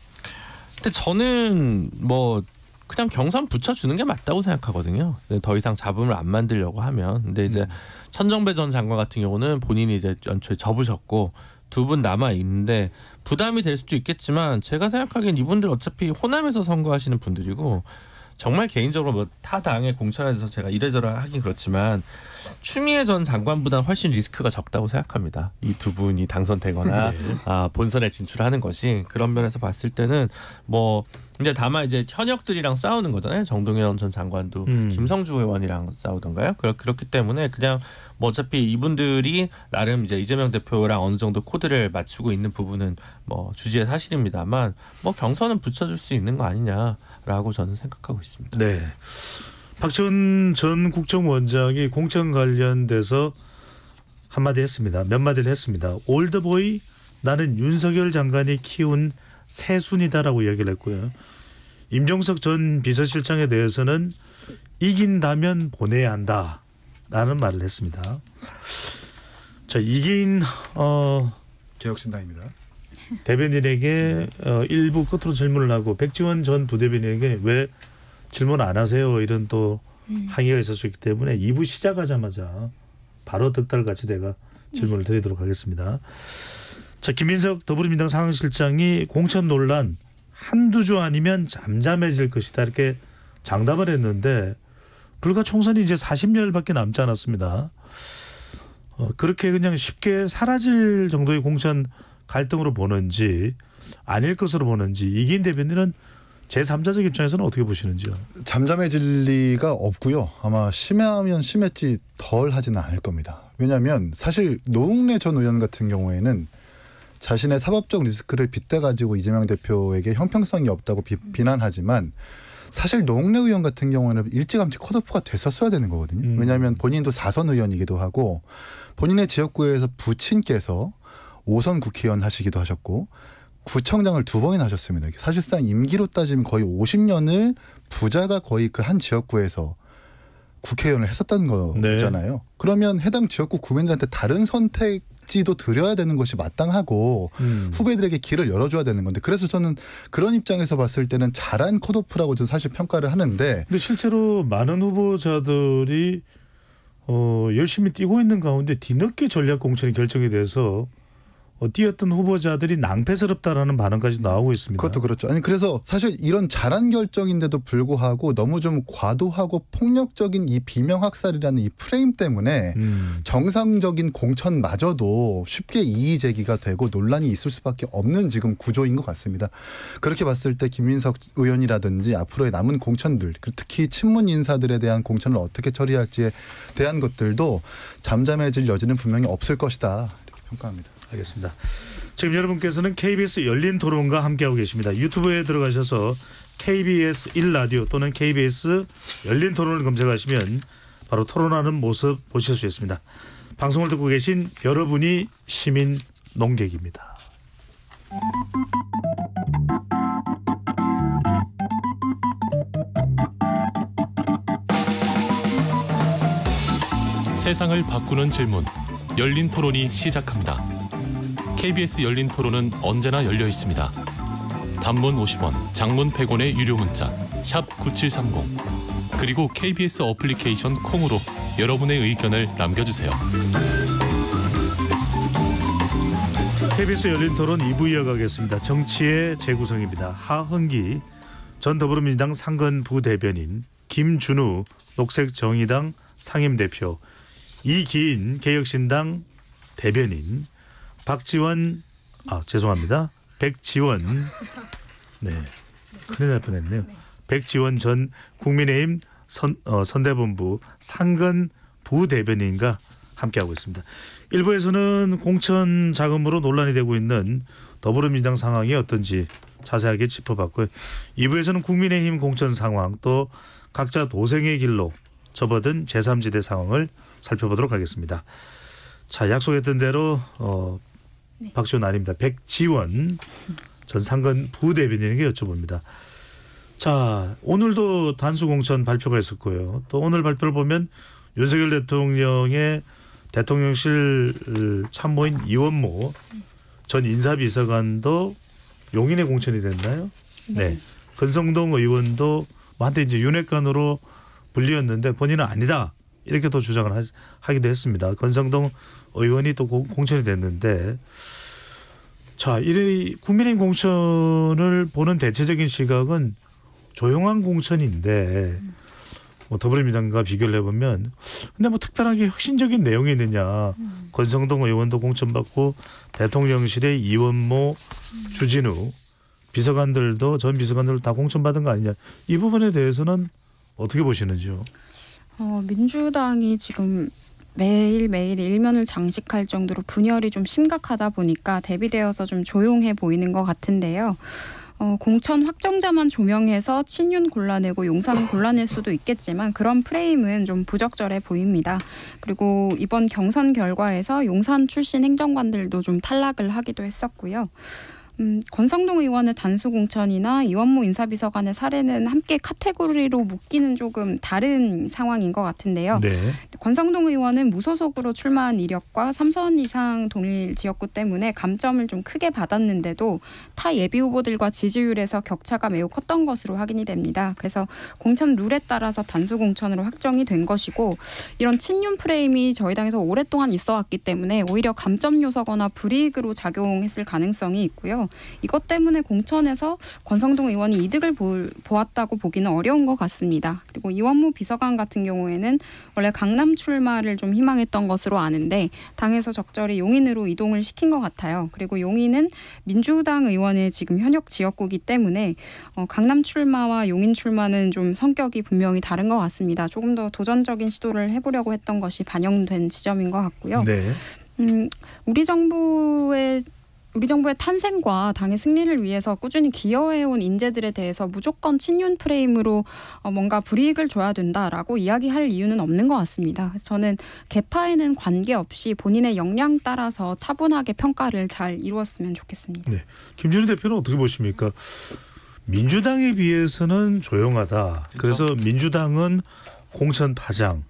근데 저는 뭐 그냥 경선 붙여주는 게 맞다고 생각하거든요. 더 이상 잡음을 안 만들려고 하면. 근데 이제 천정배 전 장관 같은 경우는 본인이 이제 연초에 접으셨고 두 분 남아 있는데 부담이 될 수도 있겠지만 제가 생각하기엔 이분들 어차피 호남에서 선거하시는 분들이고 정말 개인적으로 뭐 타 당의 공천에서 제가 이래저래 하긴 그렇지만 추미애 전 장관보다 훨씬 리스크가 적다고 생각합니다. 이 두 분이 당선되거나 네. 아, 본선에 진출하는 것이 그런 면에서 봤을 때는 뭐 근데 다만 이제 현역들이랑 싸우는 거잖아요. 정동현 전 장관도 음. 김성주 의원이랑 싸우던가요? 그렇, 그렇기 때문에 그냥 뭐 어차피 이분들이 나름 이제 이재명 대표랑 어느 정도 코드를 맞추고 있는 부분은 뭐 주지의 사실입니다만 뭐 경선은 붙여줄 수 있는 거 아니냐라고 저는 생각하고 있습니다. 네. 박지원 전 국정원장이 공천 관련돼서 한마디 했습니다. 몇 마디를 했습니다. 올드보이 나는 윤석열 장관이 키운 새순이다라고 이야기를 했고요. 임종석 전 비서실장에 대해서는 이긴다면 보내야 한다라는 말을 했습니다. 자 이긴 어, 개혁신당입니다. 대변인에게 어, 일부 끝으로 질문을 하고 백지원 전 부대변인에게 왜 질문 안 하세요 이런 또 항의가 있었기 때문에 2부 시작하자마자 바로 득달같이 내가 질문을 드리도록 하겠습니다. 자 김민석 더불어민주당 상황실장이 공천 논란 한두 주 아니면 잠잠해질 것이다 이렇게 장담을 했는데 불과 총선이 이제 40여일밖에 남지 않았습니다. 어, 그렇게 그냥 쉽게 사라질 정도의 공천 갈등으로 보는지 아닐 것으로 보는지 이긴 대변인은 제3자적 입장에서는 어떻게 보시는지요? 잠잠해질 리가 없고요. 아마 심하면 심했지 덜 하지는 않을 겁니다. 왜냐하면 사실 노웅래 전 의원 같은 경우에는 자신의 사법적 리스크를 빗대 가지고 이재명 대표에게 형평성이 없다고 비, 비난하지만 사실 노웅래 의원 같은 경우는 일찌감치 컷오프가 됐었어야 되는 거거든요. 음. 왜냐하면 본인도 사선 의원이기도 하고 본인의 지역구에서 부친께서 오선 국회의원 하시기도 하셨고 구청장을 두 번이나 하셨습니다. 사실상 임기로 따지면 거의 50년을 부자가 거의 그 한 지역구에서 국회의원을 했었던 네. 거잖아요. 그러면 해당 지역구 구민들한테 다른 선택 지도 드려야 되는 것이 마땅하고 음. 후배들에게 길을 열어줘야 되는 건데 그래서 저는 그런 입장에서 봤을 때는 잘한 컷오프라고 저는 사실 평가를 하는데 근데 실제로 많은 후보자들이 어, 열심히 뛰고 있는 가운데 뒤늦게 전략 공천이 결정이 돼서 어, 뛰었던 후보자들이 낭패스럽다라는 반응까지 나오고 있습니다. 그것도 그렇죠. 아니 그래서 사실 이런 잘한 결정인데도 불구하고 너무 좀 과도하고 폭력적인 이 비명 학살이라는 이 프레임 때문에 음. 정상적인 공천마저도 쉽게 이의 제기가 되고 논란이 있을 수밖에 없는 지금 구조인 것 같습니다. 그렇게 봤을 때 김민석 의원이라든지 앞으로의 남은 공천들 특히 친문 인사들에 대한 공천을 어떻게 처리할지에 대한 것들도 잠잠해질 여지는 분명히 없을 것이다 이렇게 평가합니다. 알겠습니다. 지금 여러분께서는 KBS 열린 토론과 함께하고 계십니다. 유튜브에 들어가셔서 KBS 1라디오 또는 KBS 열린 토론을 검색하시면 바로 토론하는 모습 보실 수 있습니다. 방송을 듣고 계신 여러분이 시민 농객입니다. 세상을 바꾸는 질문 열린 토론이 시작합니다. KBS 열린 토론은 언제나 열려 있습니다. 단문 50원, 장문 100원의 유료 문자 샵 9730 그리고 KBS 어플리케이션 콩으로 여러분의 의견을 남겨주세요. KBS 열린 토론 2부 이어가겠습니다. 정치의 재구성입니다. 하흥기 전 더불어민주당 상근 부대변인 김준우 녹색정의당 상임대표 이기인 개혁신당 대변인 박지원 아 죄송합니다 백지원 네 큰일 날 뻔했네요 백지원 전 국민의힘 선, 어, 선대본부 상근 부대변인과 함께하고 있습니다. 일부에서는 공천 자금으로 논란이 되고 있는 더불어민주당 상황이 어떤지 자세하게 짚어봤고요. 2부에서는 국민의힘 공천 상황 또 각자 도생의 길로 접어든 제3지대 상황을 살펴보도록 하겠습니다. 자 약속했던 대로 어, 박지원 아닙니다. 백지원 전 상근 부대변인에게 여쭤봅니다. 자 오늘도 단수 공천 발표가 있었고요. 또 오늘 발표를 보면 윤석열 대통령의 대통령실 참모인 이원모 전 인사비서관도 용인에 공천이 됐나요? 네. 건성동 의원도 뭐 한때 이제 윤핵관으로 불리었는데 본인은 아니다 이렇게 또 주장을 하, 하기도 했습니다. 건성동 의원이 또 공- 공천이 됐는데 자, 이 국민의힘 공천을 보는 대체적인 시각은 조용한 공천인데 뭐 더불어민주당과 비교를 해보면 근데 뭐 특별하게 혁신적인 내용이 있느냐 권성동 의원도 공천받고 대통령실의 이원모 주진우 비서관들도 전 비서관들 다 공천받은 거 아니냐 이 부분에 대해서는 어떻게 보시는지요? 어, 민주당이 지금 매일매일 일면을 장식할 정도로 분열이 좀 심각하다 보니까 대비되어서 좀 조용해 보이는 것 같은데요. 어, 공천 확정자만 조명해서 친윤 골라내고 용산 골라낼 수도 있겠지만 그런 프레임은 좀 부적절해 보입니다. 그리고 이번 경선 결과에서 용산 출신 행정관들도 좀 탈락을 하기도 했었고요. 음, 권성동 의원의 단수 공천이나 이원모 인사비서관의 사례는 함께 카테고리로 묶기는 조금 다른 상황인 것 같은데요. 네. 권성동 의원은 무소속으로 출마한 이력과 삼선 이상 동일 지역구 때문에 감점을 좀 크게 받았는데도 타 예비 후보들과 지지율에서 격차가 매우 컸던 것으로 확인이 됩니다. 그래서 공천 룰에 따라서 단수 공천으로 확정이 된 것이고 이런 친윤 프레임이 저희 당에서 오랫동안 있어 왔기 때문에 오히려 감점 요소거나 불이익으로 작용했을 가능성이 있고요. 이것 때문에 공천에서 권성동 의원이 이득을 볼- 보았다고 보기는 어려운 것 같습니다. 그리고 이원무 비서관 같은 경우에는 원래 강남 출마를 좀 희망했던 것으로 아는데 당에서 적절히 용인으로 이동을 시킨 것 같아요. 그리고 용인은 민주당 의원의 지금 현역 지역구기 때문에 어, 강남 출마와 용인 출마는 좀 성격이 분명히 다른 것 같습니다. 조금 더 도전적인 시도를 해보려고 했던 것이 반영된 지점인 것 같고요. 네. 음, 우리 정부의 우리 정부의 탄생과 당의 승리를 위해서 꾸준히 기여해온 인재들에 대해서 무조건 친윤 프레임으로 어, 뭔가 불이익을 줘야 된다라고 이야기할 이유는 없는 것 같습니다. 저는 개파에는 관계없이 본인의 역량 따라서 차분하게 평가를 잘 이루었으면 좋겠습니다. 네. 김준우 대표는 어떻게 보십니까? 민주당에 비해서는 조용하다. 그래서 민주당은 공천 파장,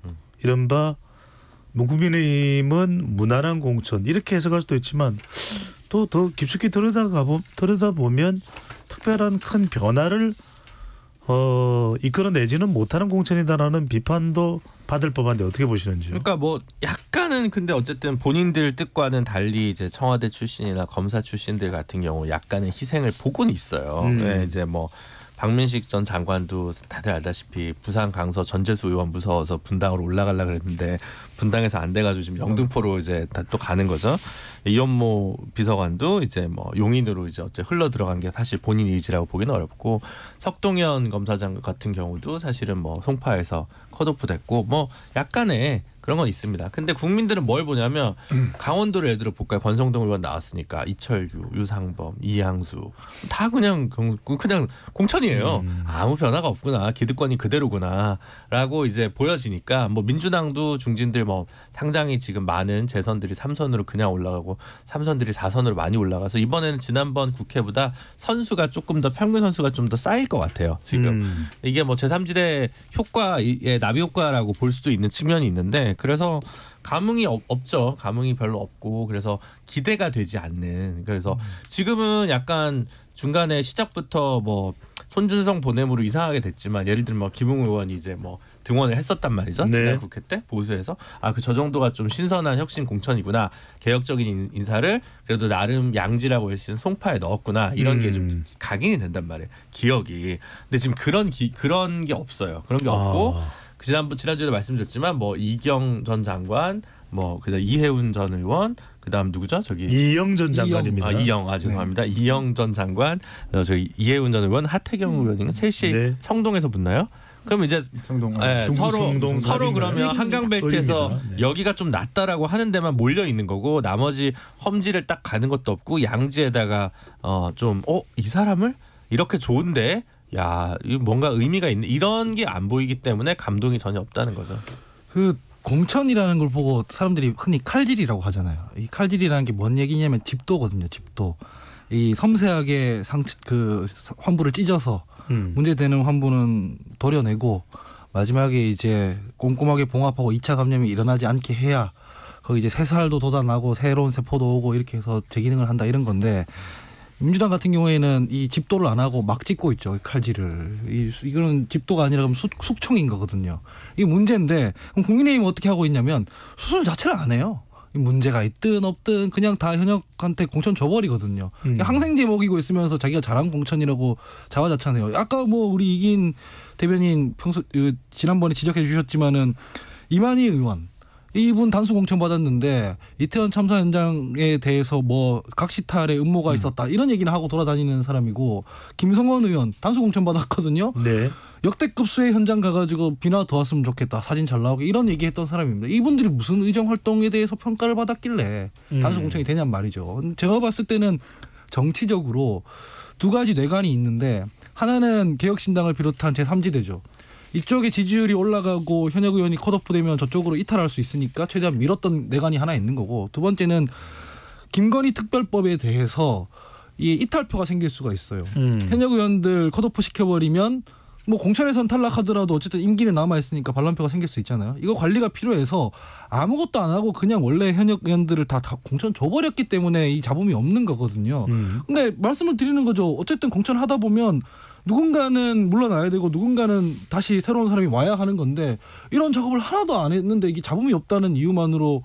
이른바 뭐 국민의힘은 무난한 공천 이렇게 해석할 수도 있지만 또 더 깊숙이 들여다가 보, 들여다 보면 특별한 큰 변화를 어, 이끌어내지는 못하는 공천이다라는 비판도 받을 법한데 어떻게 보시는지요? 그러니까 뭐 약간은 근데 어쨌든 본인들 뜻과는 달리 이제 청와대 출신이나 검사 출신들 같은 경우 약간의 희생을 보고는 있어요. 음. 네, 이제 뭐 박민식 전 장관도 다들 알다시피 부산 강서 전재수 의원 무서워서 분당으로 올라가려 그랬는데 분당에서 안 돼가지고 지금 영등포로 이제 다 또 가는 거죠. 이현모 비서관도 이제 뭐 용인으로 이제 어째 흘러 들어간 게 사실 본인 의지라고 보기는 어렵고 석동현 검사장 같은 경우도 사실은 뭐 송파에서 컷오프 됐고 뭐 약간의 그런 건 있습니다. 근데 국민들은 뭘 보냐면 강원도를 예를 들어 볼까요? 권성동 의원 나왔으니까 이철규, 유상범, 이양수 다 그냥 공- 그냥 공천이에요. 아무 변화가 없구나. 기득권이 그대로구나라고 이제 보여지니까 뭐 민주당도 중진들 뭐 상당히 지금 많은 재선들이 삼선으로 그냥 올라가고 삼선들이 사선으로 많이 올라가서 이번에는 지난번 국회보다 선수가 조금 더 평균 선수가 좀 더 쌓일 것 같아요. 지금 음. 이게 뭐 제3지대 효과의 나비 효과라고 볼 수도 있는 측면이 있는데 그래서 감흥이 없, 없죠. 감흥이 별로 없고 그래서 기대가 되지 않는 그래서 지금은 약간 중간에 시작부터 뭐 손준성 보냄으로 이상하게 됐지만 예를 들면 뭐 김웅 의원이 이제 뭐 등원을 했었단 말이죠. 네. 지난 국회 때 보수에서 아 그 저 정도가 좀 신선한 혁신 공천이구나 개혁적인 인- 인사를 그래도 나름 양지라고 할수 있는 송파에 넣었구나 이런 게좀 음. 각인이 된단 말이에요. 기억이. 근데 지금 그런 기, 그런 게 없어요. 그런 게 없고 아. 그 지난번 지난주에도 말씀드렸지만 뭐 이경 전 장관 뭐 그다음 이해운 전 의원 그다음 누구죠? 저기 이영 전 장관입니다. 아, 이영 아 죄송합니다. 이영 전 장관 어, 저기 이해운 전 의원 하태경 의원인가 셋이 네. 성동에서 붙나요? 그럼 이제 성동 예, 중구 서로 성동 서로? 그러면. 한강벨트에서. 네. 여기가 좀 낫다라고 하는 데만 몰려 있는 거고 나머지 험지를 딱 가는 것도 없고 양지에다가 어 좀 어 이 사람을 이렇게 좋은데 야 이거 뭔가 의미가 있는 이런 게 안 보이기 때문에 감동이 전혀 없다는 거죠. 그 공천이라는 걸 보고 사람들이 흔히 칼질이라고 하잖아요. 이 칼질이라는 게 뭔 얘기냐면 집도거든요. 집도. 이 섬세하게 상그 환부를 찢어서 음. 문제되는 환부는 도려내고 마지막에 이제 꼼꼼하게 봉합하고 2차 감염이 일어나지 않게 해야 거기 이제 새살도 돋아나고 새로운 세포도 오고 이렇게 해서 재기능을 한다 이런 건데 민주당 같은 경우에는 이 집도를 안 하고 막 찍고 있죠 이 칼질을. 이, 이거는 집도가 아니라 그럼 숙, 숙청인 거거든요. 이게 문제인데 그럼 국민의힘은 어떻게 하고 있냐면 수술 자체를 안 해요. 이 문제가 있든 없든 그냥 다 현역한테 공천 줘버리거든요 음. 항생제 먹이고 있으면서 자기가 잘한 공천이라고 자화자찬해요 아까 뭐 우리 이긴 대변인 평소 그 지난번에 지적해 주셨지만은 이만희 의원 이분 단수 공천 받았는데 이태원 참사 현장에 대해서 뭐 각시탈의 음모가 있었다 이런 얘기는 하고 돌아다니는 사람이고 김성원 의원 단수 공천 받았거든요. 네. 역대급 수해 현장 가가지고 비나 더 왔으면 좋겠다 사진 잘 나오게 이런 얘기했던 사람입니다. 이분들이 무슨 의정 활동에 대해서 평가를 받았길래 음. 단수 공천이 되냔 말이죠. 제가 봤을 때는 정치적으로 두 가지 뇌관이 있는데 하나는 개혁신당을 비롯한 제3지대죠. 이쪽에 지지율이 올라가고 현역 의원이 컷오프되면 저쪽으로 이탈할 수 있으니까 최대한 밀었던 내관이 하나 있는 거고 두 번째는 김건희 특별법에 대해서 이 이탈표가 생길 수가 있어요. 음. 현역 의원들 컷오프 시켜버리면 뭐 공천에선 탈락하더라도 어쨌든 임기는 남아 있으니까 반란표가 생길 수 있잖아요. 이거 관리가 필요해서 아무것도 안 하고 그냥 원래 현역 의원들을 다, 다 공천 줘버렸기 때문에 이 잡음이 없는 거거든요. 음. 근데 말씀을 드리는 거죠. 어쨌든 공천 하다 보면 누군가는 물러나야 되고 누군가는 다시 새로운 사람이 와야 하는 건데 이런 작업을 하나도 안 했는데 이게 잡음이 없다는 이유만으로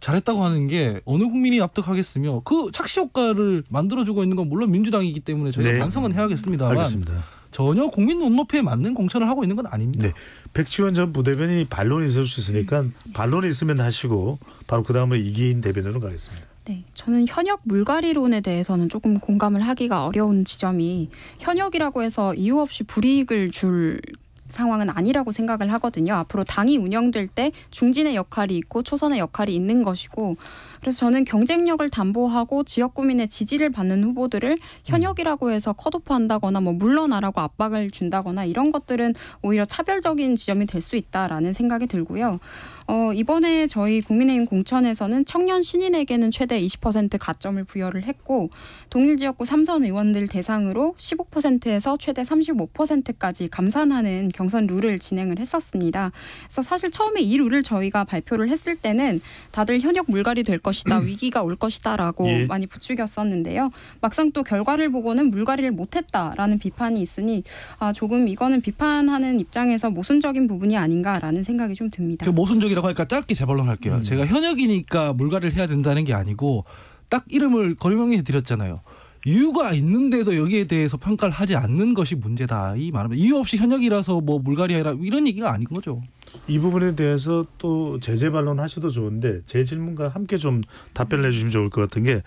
잘했다고 하는 게 어느 국민이 납득하겠으며 그 착시 효과를 만들어주고 있는 건 물론 민주당이기 때문에 저희가 네. 반성은 해야겠습니다만 알겠습니다. 전혀 국민 눈높이에 맞는 공천을 하고 있는 건 아닙니다. 네. 백지원 전 부대변인이 반론이 있을 수 있으니까 반론이 있으면 하시고 바로 그 다음에 이기인 대변인으로 가겠습니다. 네, 저는 현역 물갈이론에 대해서는 조금 공감을 하기가 어려운 지점이 현역이라고 해서 이유 없이 불이익을 줄 상황은 아니라고 생각을 하거든요. 앞으로 당이 운영될 때 중진의 역할이 있고 초선의 역할이 있는 것이고 그래서 저는 경쟁력을 담보하고 지역 구민의 지지를 받는 후보들을 현역이라고 해서 컷오프한다거나 뭐 물러나라고 압박을 준다거나 이런 것들은 오히려 차별적인 지점이 될 수 있다라는 생각이 들고요. 어, 이번에 저희 국민의힘 공천에서는 청년 신인에게는 최대 20% 가점을 부여를 했고 동일 지역구 삼선 의원들 대상으로 15%에서 최대 35%까지 감산하는 경선 룰을 진행을 했었습니다. 그래서 사실 처음에 이 룰을 저희가 발표를 했을 때는 다들 현역 물갈이 될 것 이다, 위기가 올 것이다라고 예. 많이 부추겼었는데요. 막상 또 결과를 보고는 물갈이를 못했다라는 비판이 있으니 아 조금 이거는 비판하는 입장에서 모순적인 부분이 아닌가라는 생각이 좀 듭니다. 그 모순적이라고 하니까 짧게 재반론할게요. 제가 현역이니까 물갈이를 해야 된다는 게 아니고 딱 이름을 거명해 드렸잖아요. 이유가 있는데도 여기에 대해서 평가를 하지 않는 것이 문제다. 이 말은 이유 없이 현역이라서 뭐 물갈이해라 이런 얘기가 아닌 거죠. 이 부분에 대해서 또 제재 반론 하셔도 좋은데 제 질문과 함께 좀 답변을 해주시면 좋을 것 같은 게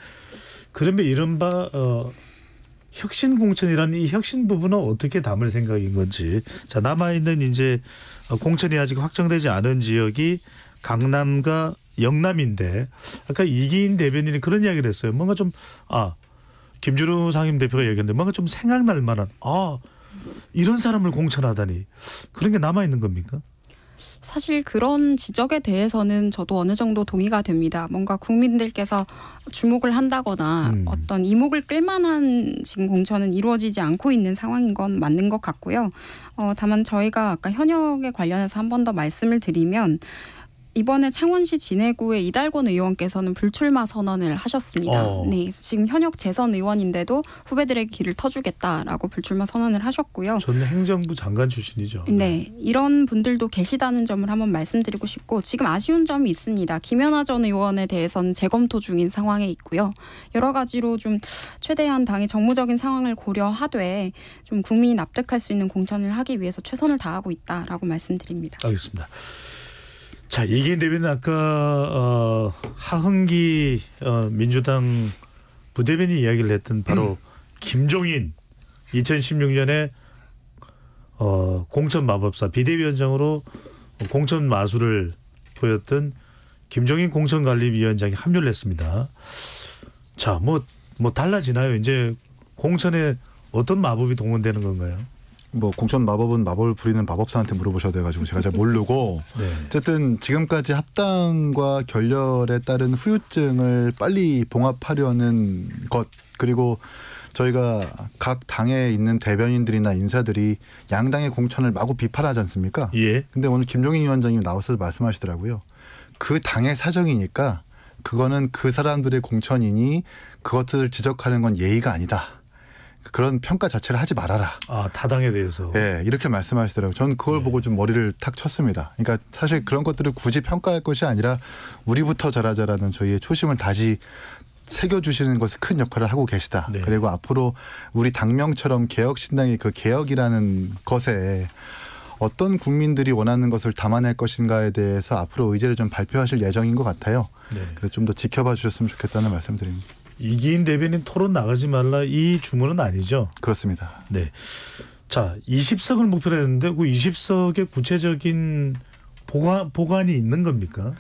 그러면 이른바 어, 혁신 공천이라는 이 혁신 부분은 어떻게 담을 생각인 건지 자 남아 있는 이제 어, 공천이 아직 확정되지 않은 지역이 강남과 영남인데 아까 이기인 대변인이 그런 이야기를 했어요. 뭔가 좀 아 김주루 상임 대표가 얘기했는데 뭔가 좀 생각날 만한 아 이런 사람을 공천하다니 그런 게 남아 있는 겁니까? 사실 그런 지적에 대해서는 저도 어느 정도 동의가 됩니다. 뭔가 국민들께서 주목을 한다거나 음. 어떤 이목을 끌만한 지금 공천은 이루어지지 않고 있는 상황인 건 맞는 것 같고요. 어, 다만 저희가 아까 현역에 관련해서 한 번 더 말씀을 드리면 이번에 창원시 진해구의 이달권 의원께서는 불출마 선언을 하셨습니다. 어. 네, 지금 현역 재선 의원인데도 후배들의 길을 터주겠다라고 불출마 선언을 하셨고요. 전 행정부 장관 출신이죠. 네, 이런 분들도 계시다는 점을 한번 말씀드리고 싶고 지금 아쉬운 점이 있습니다. 김연아 전 의원에 대해서는 재검토 중인 상황에 있고요. 여러 가지로 좀 최대한 당의 정무적인 상황을 고려하되 좀 국민이 납득할 수 있는 공천을 하기 위해서 최선을 다하고 있다라고 말씀드립니다. 알겠습니다. 자 이기인 대변인 아까 어, 하흥기 어, 민주당 부대변인 이야기를 했던 바로 김종인 2016년에 어, 공천 마법사 비대위원장으로 공천 마술을 보였던 김종인 공천관리위원장이 합류를 했습니다. 자, 뭐, 뭐 달라지나요? 이제 공천에 어떤 마법이 동원되는 건가요? 뭐 공천 마법은 마법을 부리는 마법사한테 물어보셔야 돼가지고 제가 잘 모르고 네. 어쨌든 지금까지 합당과 결렬에 따른 후유증을 빨리 봉합하려는 것 그리고 저희가 각 당에 있는 대변인들이나 인사들이 양당의 공천을 마구 비판하지 않습니까? 예. 근데 오늘 김종인 위원장님 나와서 말씀하시더라고요. 그 당의 사정이니까 그거는 그 사람들의 공천이니 그것들을 지적하는 건 예의가 아니다. 그런 평가 자체를 하지 말아라. 아 타당에 대해서. 예, 이렇게 말씀하시더라고요. 저는 그걸 네. 보고 좀 머리를 탁 쳤습니다. 그러니까 사실 그런 것들을 굳이 평가할 것이 아니라 우리부터 잘하자라는 저희의 초심을 다시 새겨주시는 것에 큰 역할을 하고 계시다. 네. 그리고 앞으로 우리 당명처럼 개혁신당의 그 개혁이라는 것에 어떤 국민들이 원하는 것을 담아낼 것인가에 대해서 앞으로 의제를 좀 발표하실 예정인 것 같아요. 네. 그래서 좀 더 지켜봐 주셨으면 좋겠다는 말씀드립니다. 이기인 대변인 토론 나가지 말라 이 주문은 아니죠. 그렇습니다. 네. 자, 20석을 목표로 했는데 그 20석의 구체적인 보관 보관이 있는 겁니까?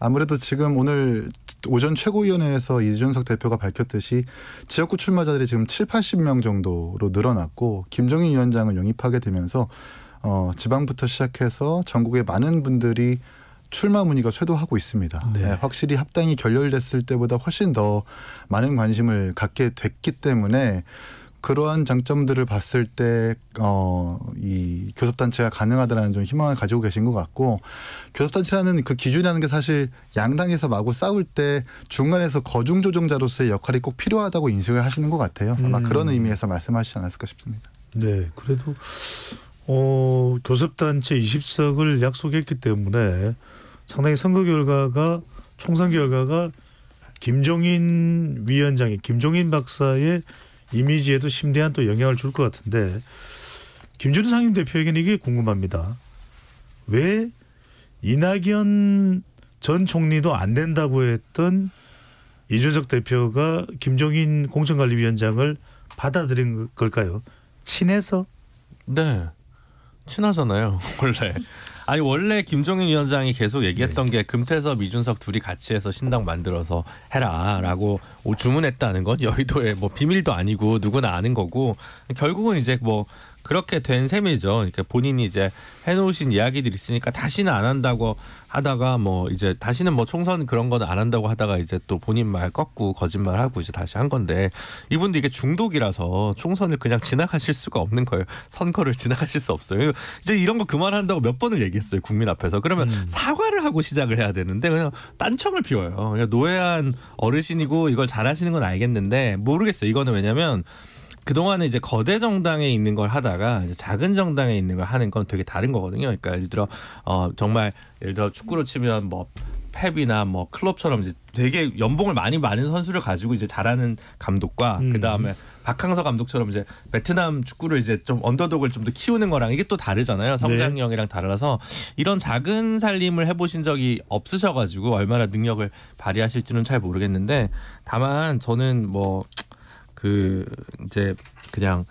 아무래도 지금 오늘 오전 최고위원회에서 이준석 대표가 밝혔듯이 지역구 출마자들이 지금 7, 80명 정도로 늘어났고 김종인 위원장을 영입하게 되면서 어, 지방부터 시작해서 전국의 많은 분들이 출마 문의가 쇄도하고 있습니다. 네. 네, 확실히 합당이 결렬됐을 때보다 훨씬 더 많은 관심을 갖게 됐기 때문에 그러한 장점들을 봤을 때, 어, 이 교섭단체가 가능하다라는 좀 희망을 가지고 계신 것 같고, 교섭단체라는 그 기준이라는 게 사실 양당에서 마구 싸울 때 중간에서 거중조정자로서의 역할이 꼭 필요하다고 인식을 하시는 것 같아요. 아마 음. 그런 의미에서 말씀하시지 않았을까 싶습니다. 네. 그래도 어, 교섭단체 20석을 약속했기 때문에 상당히 선거 결과가 총선 결과가 김종인 위원장의 김종인 박사의 이미지에도 심대한 또 영향을 줄 것 같은데 김준우 상임 대표에게는 이게 궁금합니다. 왜 이낙연 전 총리도 안 된다고 했던 이준석 대표가 김종인 공천관리위원장을 받아들인 걸까요? 친해서 네. 친하잖아요. 원래. 아니 원래 김종인 위원장이 계속 얘기했던 게 금태섭 이준석 둘이 같이 해서 신당 만들어서 해라라고 주문했다는 건 여의도의 뭐 비밀도 아니고 누구나 아는 거고 결국은 이제 뭐 그렇게 된 셈이죠. 그러니까 본인이 이제 해놓으신 이야기들이 있으니까 다시는 안 한다고 하다가 뭐 이제 다시는 뭐 총선 그런 거는 안 한다고 하다가 이제 또 본인 말 꺾고 거짓말 하고 이제 다시 한 건데 이분도 이게 중독이라서 총선을 그냥 지나가실 수가 없는 거예요. 선거를 지나가실 수 없어요. 이제 이런 거 그만한다고 몇 번을 얘기했어요. 국민 앞에서. 그러면 음. 사과를 하고 시작을 해야 되는데 그냥 딴청을 피워요. 그냥 노예한 어르신이고 이걸 잘하시는 건 알겠는데 모르겠어요. 이거는 왜냐면 그동안에 이제 거대 정당에 있는 걸 하다가 이제 작은 정당에 있는 걸 하는 건 되게 다른 거거든요. 그러니까 예를 들어 어 정말 예를 들어 축구로 치면 뭐 펩이나 뭐 클럽처럼 이제 되게 연봉을 많이 많은 선수를 가지고 이제 잘하는 감독과 음. 그다음에 박항서 감독처럼 이제 베트남 축구를 이제 좀 언더독을 좀 더 키우는 거랑 이게 또 다르잖아요. 성장형이랑 달라서 이런 작은 살림을 해보신 적이 없으셔가지고 얼마나 능력을 발휘하실지는 잘 모르겠는데 다만 저는 뭐 그 이제 그냥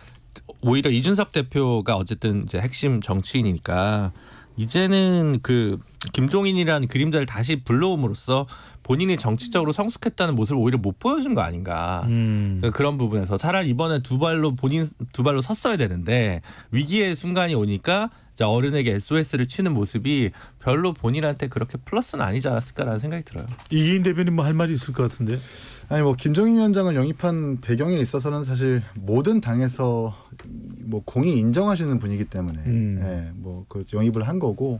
오히려 이준석 대표가 어쨌든 이제 핵심 정치인이니까 이제는 그 김종인이라는 그림자를 다시 불러옴으로써 본인이 정치적으로 성숙했다는 모습을 오히려 못 보여준 거 아닌가. 음. 그런 부분에서 차라리 이번에 두 발로 본인 두 발로 섰어야 되는데 위기의 순간이 오니까 자 어른에게 SOS를 치는 모습이 별로 본인한테 그렇게 플러스는 아니지 않았을까라는 생각이 들어요. 이기인 대변인 뭐 할 말이 있을 것 같은데. 아니 뭐 김종인 위원장을 영입한 배경에 있어서는 사실 모든 당에서 뭐 공이 인정하시는 분이기 때문에 음. 예, 뭐그 영입을 한 거고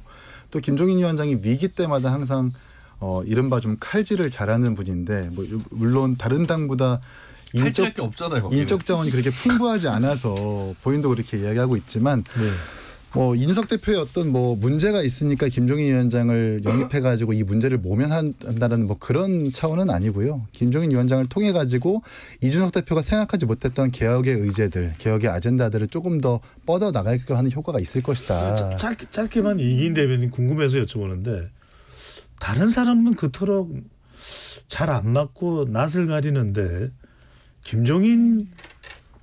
또 김종인 위원장이 위기 때마다 항상 어 이른바 좀 칼질을 잘하는 분인데 뭐 물론 다른 당보다 인적 게 없잖아요. 거기는. 인적 자원이 그렇게 풍부하지 않아서 본인도 그렇게 이야기하고 있지만 네. 뭐 이준석 대표의 어떤 뭐 문제가 있으니까 김종인 위원장을 영입해 가지고 이 문제를 모면한다는 뭐 그런 차원은 아니고요. 김종인 위원장을 통해 가지고 이준석 대표가 생각하지 못했던 개혁의 의제들, 개혁의 아젠다들을 조금 더 뻗어 나가게끔 하는 효과가 있을 것이다. 자, 짧게, 짧게만 이기인 대변인 궁금해서 여쭤보는데 다른 사람은 그토록 잘 안 맞고 낯을 가리는데 김종인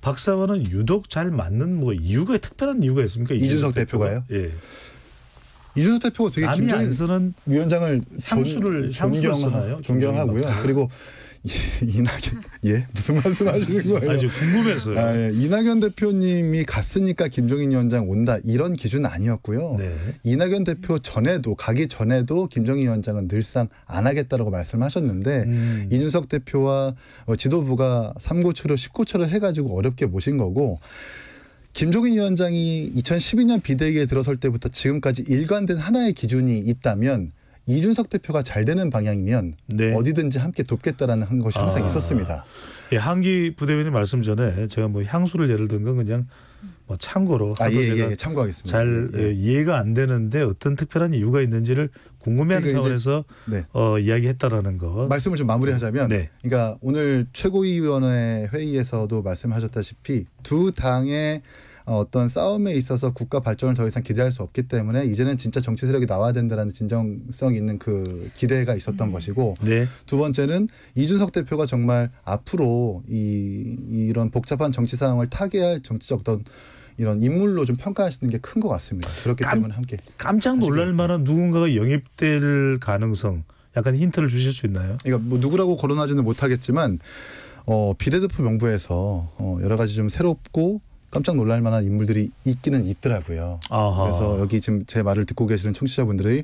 박사와는 유독 잘 맞는 뭐 이유가 특별한 이유가 있습니까? 이준석 대표가요? 예. 이준석 대표가 되게 쓰는 위원장을 향수를- 향수를 쓰나요? 존경, 존경하고요. 그리고 이- 이낙연 예 무슨 말씀하시는 거예요? 저 궁금해서요. 아, 예. 이낙연 대표님이 갔으니까 김종인 위원장 온다 이런 기준은 아니었고요. 네. 이낙연 대표 전에도 가기 전에도 김종인 위원장은 늘상 안 하겠다라고 말씀하셨는데 음. 이준석 대표와 어, 지도부가 3고초를 10고초를 해가지고 어렵게 모신 거고 김종인 위원장이 2012년 비대위에 들어설 때부터 지금까지 일관된 하나의 기준이 있다면 이준석 대표가 잘 되는 방향이면 네. 어디든지 함께 돕겠다라는 한 것이 항상 아. 있었습니다. 예, 한기 부대변인 말씀 전에 제가 뭐 향수를 예를 든 건 그냥 뭐 참고로 아, 예, 예, 예, 참고하겠습니다. 잘 예, 예. 예, 이해가 안 되는데 어떤 특별한 이유가 있는지를 궁금해하는 그러니까 차원에서 네. 어, 이야기했다라는 거. 말씀을 좀 마무리하자면, 네. 그러니까 오늘 최고위원회 회의에서도 말씀하셨다시피 두 당의 어, 어떤 싸움에 있어서 국가 발전을 더 이상 기대할 수 없기 때문에 이제는 진짜 정치 세력이 나와야 된다라는 진정성 있는 그 기대가 있었던 것이고 네. 두 번째는 이준석 대표가 정말 앞으로 이 이런 복잡한 정치 상황을 타개할 정치적 어떤 이런 인물로 좀 평가하시는 게 큰 것 같습니다. 그렇기 깜- 때문에 함께 깜짝 놀랄 만한 누군가가 영입될 가능성 약간 힌트를 주실 수 있나요? 그러니까 뭐 누구라고 거론하지는 못하겠지만 어, 비례대표 명부에서 어, 여러 가지 좀 새롭고 깜짝 놀랄 만한 인물들이 있기는 있더라고요. 아하. 그래서 여기 지금 제 말을 듣고 계시는 청취자분들이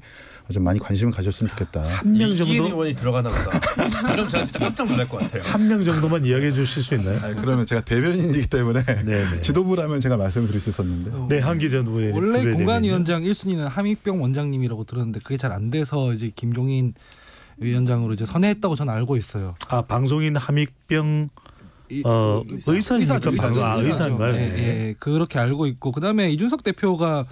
좀 많이 관심을 가졌으면 좋겠다. 한 명 정도 의원이 들어가나 보다. 그럼 제가 진짜 깜짝 놀랄 것 같아요. 한 명 정도만 이야기해 주실 수 있나요? 아니, 그러면 제가 대변인이기 때문에 네네. 지도부라면 제가 말씀을 드릴 수 있었는데 네, 한기 전 부대 원래. 공관위원장 1순위는 함익병 원장님이라고 들었는데 그게 잘 안 돼서 이제 김종인 위원장으로 이제 선회했다고 저는 알고 있어요. 아 방송인 함익병 이- 어, 의사입니까? 의사죠, 의사죠. 아. 의사인가요? 예, 네. 예, 그렇게 알고 있고 그다음에 이준석 대표가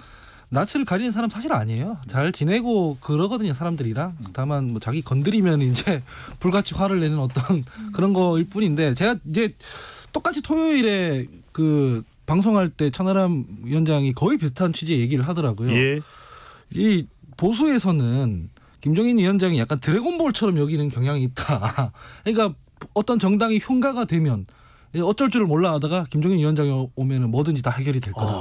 낯을 가리는 사람 사실 아니에요. 잘 지내고 그러거든요 사람들이랑. 다만 뭐 자기 건드리면 이제 불같이 화를 내는 어떤 그런 거일 뿐인데 제가 이제 똑같이 토요일에 그 방송할 때 천하람 위원장이 거의 비슷한 취지의 얘기를 하더라고요. 예. 이 보수에서는 김종인 위원장이 약간 드래곤볼처럼 여기는 경향이 있다. 그러니까 어떤 정당이 흉가가 되면 어쩔 줄을 몰라 하다가 김종인 위원장이 오면은 뭐든지 다 해결이 될 거다.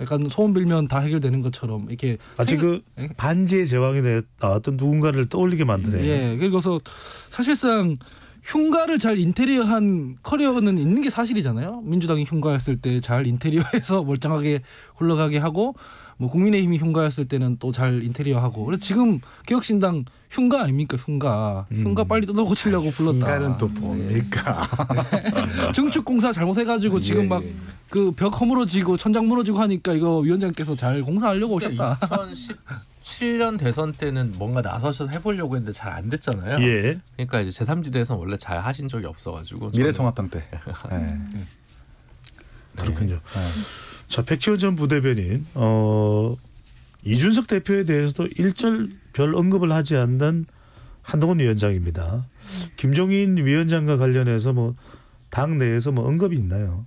약간 소원 빌면 다 해결되는 것처럼 이렇게 마치 그 예. 반지의 제왕이 내- 나왔던 누군가를 떠올리게 만드네. 예, 그래서 사실상 흉가를 잘 인테리어한 커리어는 있는 게 사실이잖아요. 민주당이 흉가했을 때 잘 인테리어해서 멀쩡하게 굴러가게 하고 뭐 국민의힘이 흉가했을 때는 또 잘 인테리어하고. 그래서 지금 개혁신당 흉가 아닙니까 흉가. 흉가 빨리 뜯어 고치려고 불렀다. 인간은 또 뭡니까? 증축공사 잘못해가지고 지금 예, 막 예. 그벽 허물어지고 천장 무너지고 하니까 이거 위원장께서 잘 공사하려고 오셨다. 2017년 대선 때는 뭔가 나서셔서 해보려고 했는데 잘 안 됐잖아요. 예. 그러니까 이제 제3지대에서 원래 잘 하신 적이 없어가지고 미래통합당 때. 네. 그렇군요. 자, 백지원 전 부대변인 어 이준석 대표에 대해서도 일절 별 언급을 하지 않는 한동훈 위원장입니다. 김종인 위원장과 관련해서 뭐 당 내에서 뭐 언급이 있나요?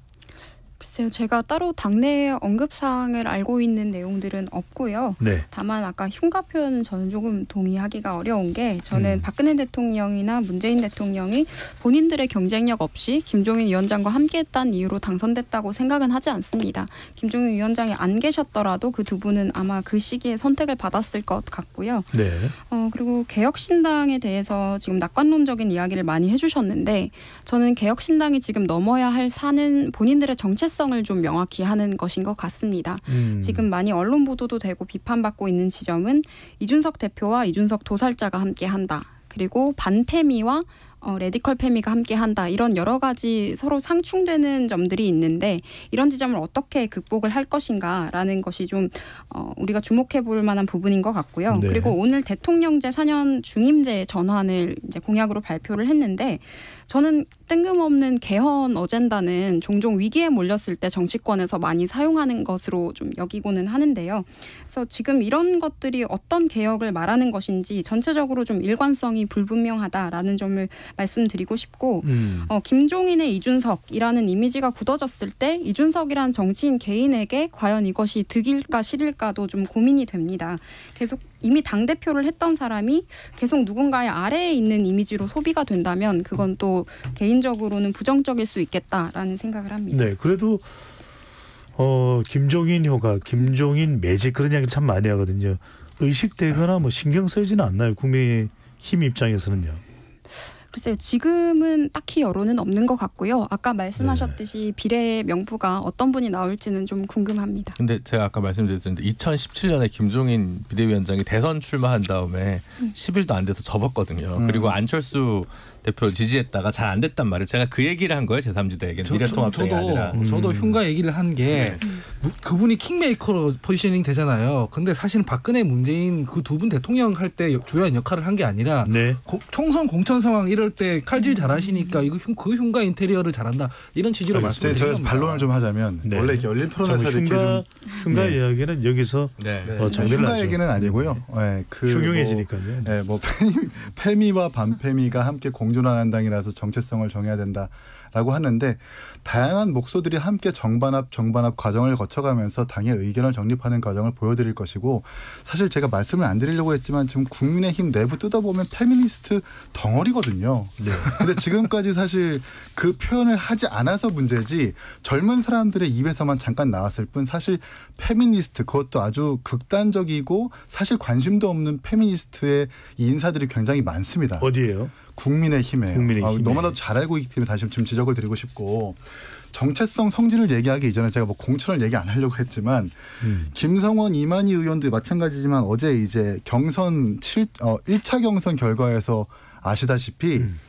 글쎄요, 제가 따로 당내 언급 사항을 알고 있는 내용들은 없고요. 네. 다만 아까 흉가 표현은 저는 조금 동의하기가 어려운 게 저는 음. 박근혜 대통령이나 문재인 대통령이 본인들의 경쟁력 없이 김종인 위원장과 함께했다는 이유로 당선됐다고 생각은 하지 않습니다. 김종인 위원장이 안 계셨더라도 그 두 분은 아마 그 시기에 선택을 받았을 것 같고요. 네. 어, 그리고 개혁신당에 대해서 지금 낙관론적인 이야기를 많이 해주셨는데 저는 개혁신당이 지금 넘어야 할 산은 본인들의 정체 성을 좀 명확히 하는 것인 것 같습니다. 음. 지금 많이 언론 보도도 되고 비판받고 있는 지점은 이준석 대표와 이준석 도살자가 함께 한다. 그리고 반페미와 어, radical 페미가 함께 한다. 이런 여러 가지 서로 상충되는 점들이 있는데 이런 지점을 어떻게 극복을 할 것인가라는 것이 좀 어, 우리가 주목해 볼 만한 부분인 것 같고요. 네. 그리고 오늘 대통령제 4년 중임제 전환을 이제 공약으로 발표를 했는데 저는 뜬금없는 개헌 어젠다는 종종 위기에 몰렸을 때 정치권에서 많이 사용하는 것으로 좀 여기고는 하는데요. 그래서 지금 이런 것들이 어떤 개혁을 말하는 것인지 전체적으로 좀 일관성이 불분명하다라는 점을 말씀드리고 싶고 음. 어, 김종인의 이준석이라는 이미지가 굳어졌을 때 이준석이란 정치인 개인에게 과연 이것이 득일까 실일까도 좀 고민이 됩니다. 계속 이미 당 대표를 했던 사람이 계속 누군가의 아래에 있는 이미지로 소비가 된다면 그건 또 개인적으로는 부정적일 수 있겠다라는 생각을 합니다. 네. 그래도 어 김종인 효과, 김종인 매직 그런 이야기 참 많이 하거든요. 의식되거나 뭐 신경 쓰이지는 않나요? 국민힘 입장에서는요. 글쎄요, 지금은 딱히 여론은 없는 것 같고요. 아까 말씀하셨듯이 비례 명부가 어떤 분이 나올지는 좀 궁금합니다. 근데 제가 아까 말씀드렸는데 2017년에 김종인 비대위원장이 대선 출마한 다음에 10일도 안 돼서 접었거든요. 음. 그리고 안철수 대표 지지했다가 잘 안 됐단 말이에요. 제가 그 얘기를 한 거예요. 제3지대에게 저, 저, 미래통합당이 저도 아니라. 저도 음. 흉가 얘기를 한게 네. 그분이 킹메이커로 포지셔닝 되잖아요. 근데 사실은 박근혜 문재인 그 두 분 대통령 할 때 주요한 역할을 한 게 아니라 네. 고- 총선 공천 상황 이럴 때 칼질 잘하시니까 이거 흉, 그 흉가 인테리어를 잘한다 이런 취지로 제가 겁니다. 반론을 좀 하자면 네. 원래 이렇게 열린 자, 토론에서 뭐 이렇게 좀 흉가 흉가 네. 이야기는 여기서 네. 어, 정리를 흉가 하죠. 얘기는 아니고요. 네, 그 흉흉해지니까요. 뭐, 네, 뭐 페미, 페미와 반페미가 함께 공존하는 당이라서 정체성을 정해야 된다라고 하는데 다양한 목소리들이 함께 정반합 정반합 과정을 거쳐가면서 당의 의견을 정립하는 과정을 보여드릴 것이고 사실 제가 말씀을 안 드리려고 했지만 지금 국민의힘 내부 뜯어보면 페미니스트 덩어리거든요. 네. 근데 지금까지 사실 그 표현을 하지 않아서 문제지 젊은 사람들의 입에서만 잠깐 나왔을 뿐 사실 페미니스트 그것도 아주 극단적이고 사실 관심도 없는 페미니스트의 이 인사들이 굉장히 많습니다. 어디예요? 국민의힘에 국민의힘에. 너무나도 잘 알고 있기 때문에 다시 좀 지적을 드리고 싶고 정체성 성진을 얘기하기 이전에 제가 뭐 공천을 얘기 안 하려고 했지만 음. 김성원 이만희 의원도 마찬가지지만 어제 이제 경선 7, 어, 1차 경선 결과에서 아시다시피 음.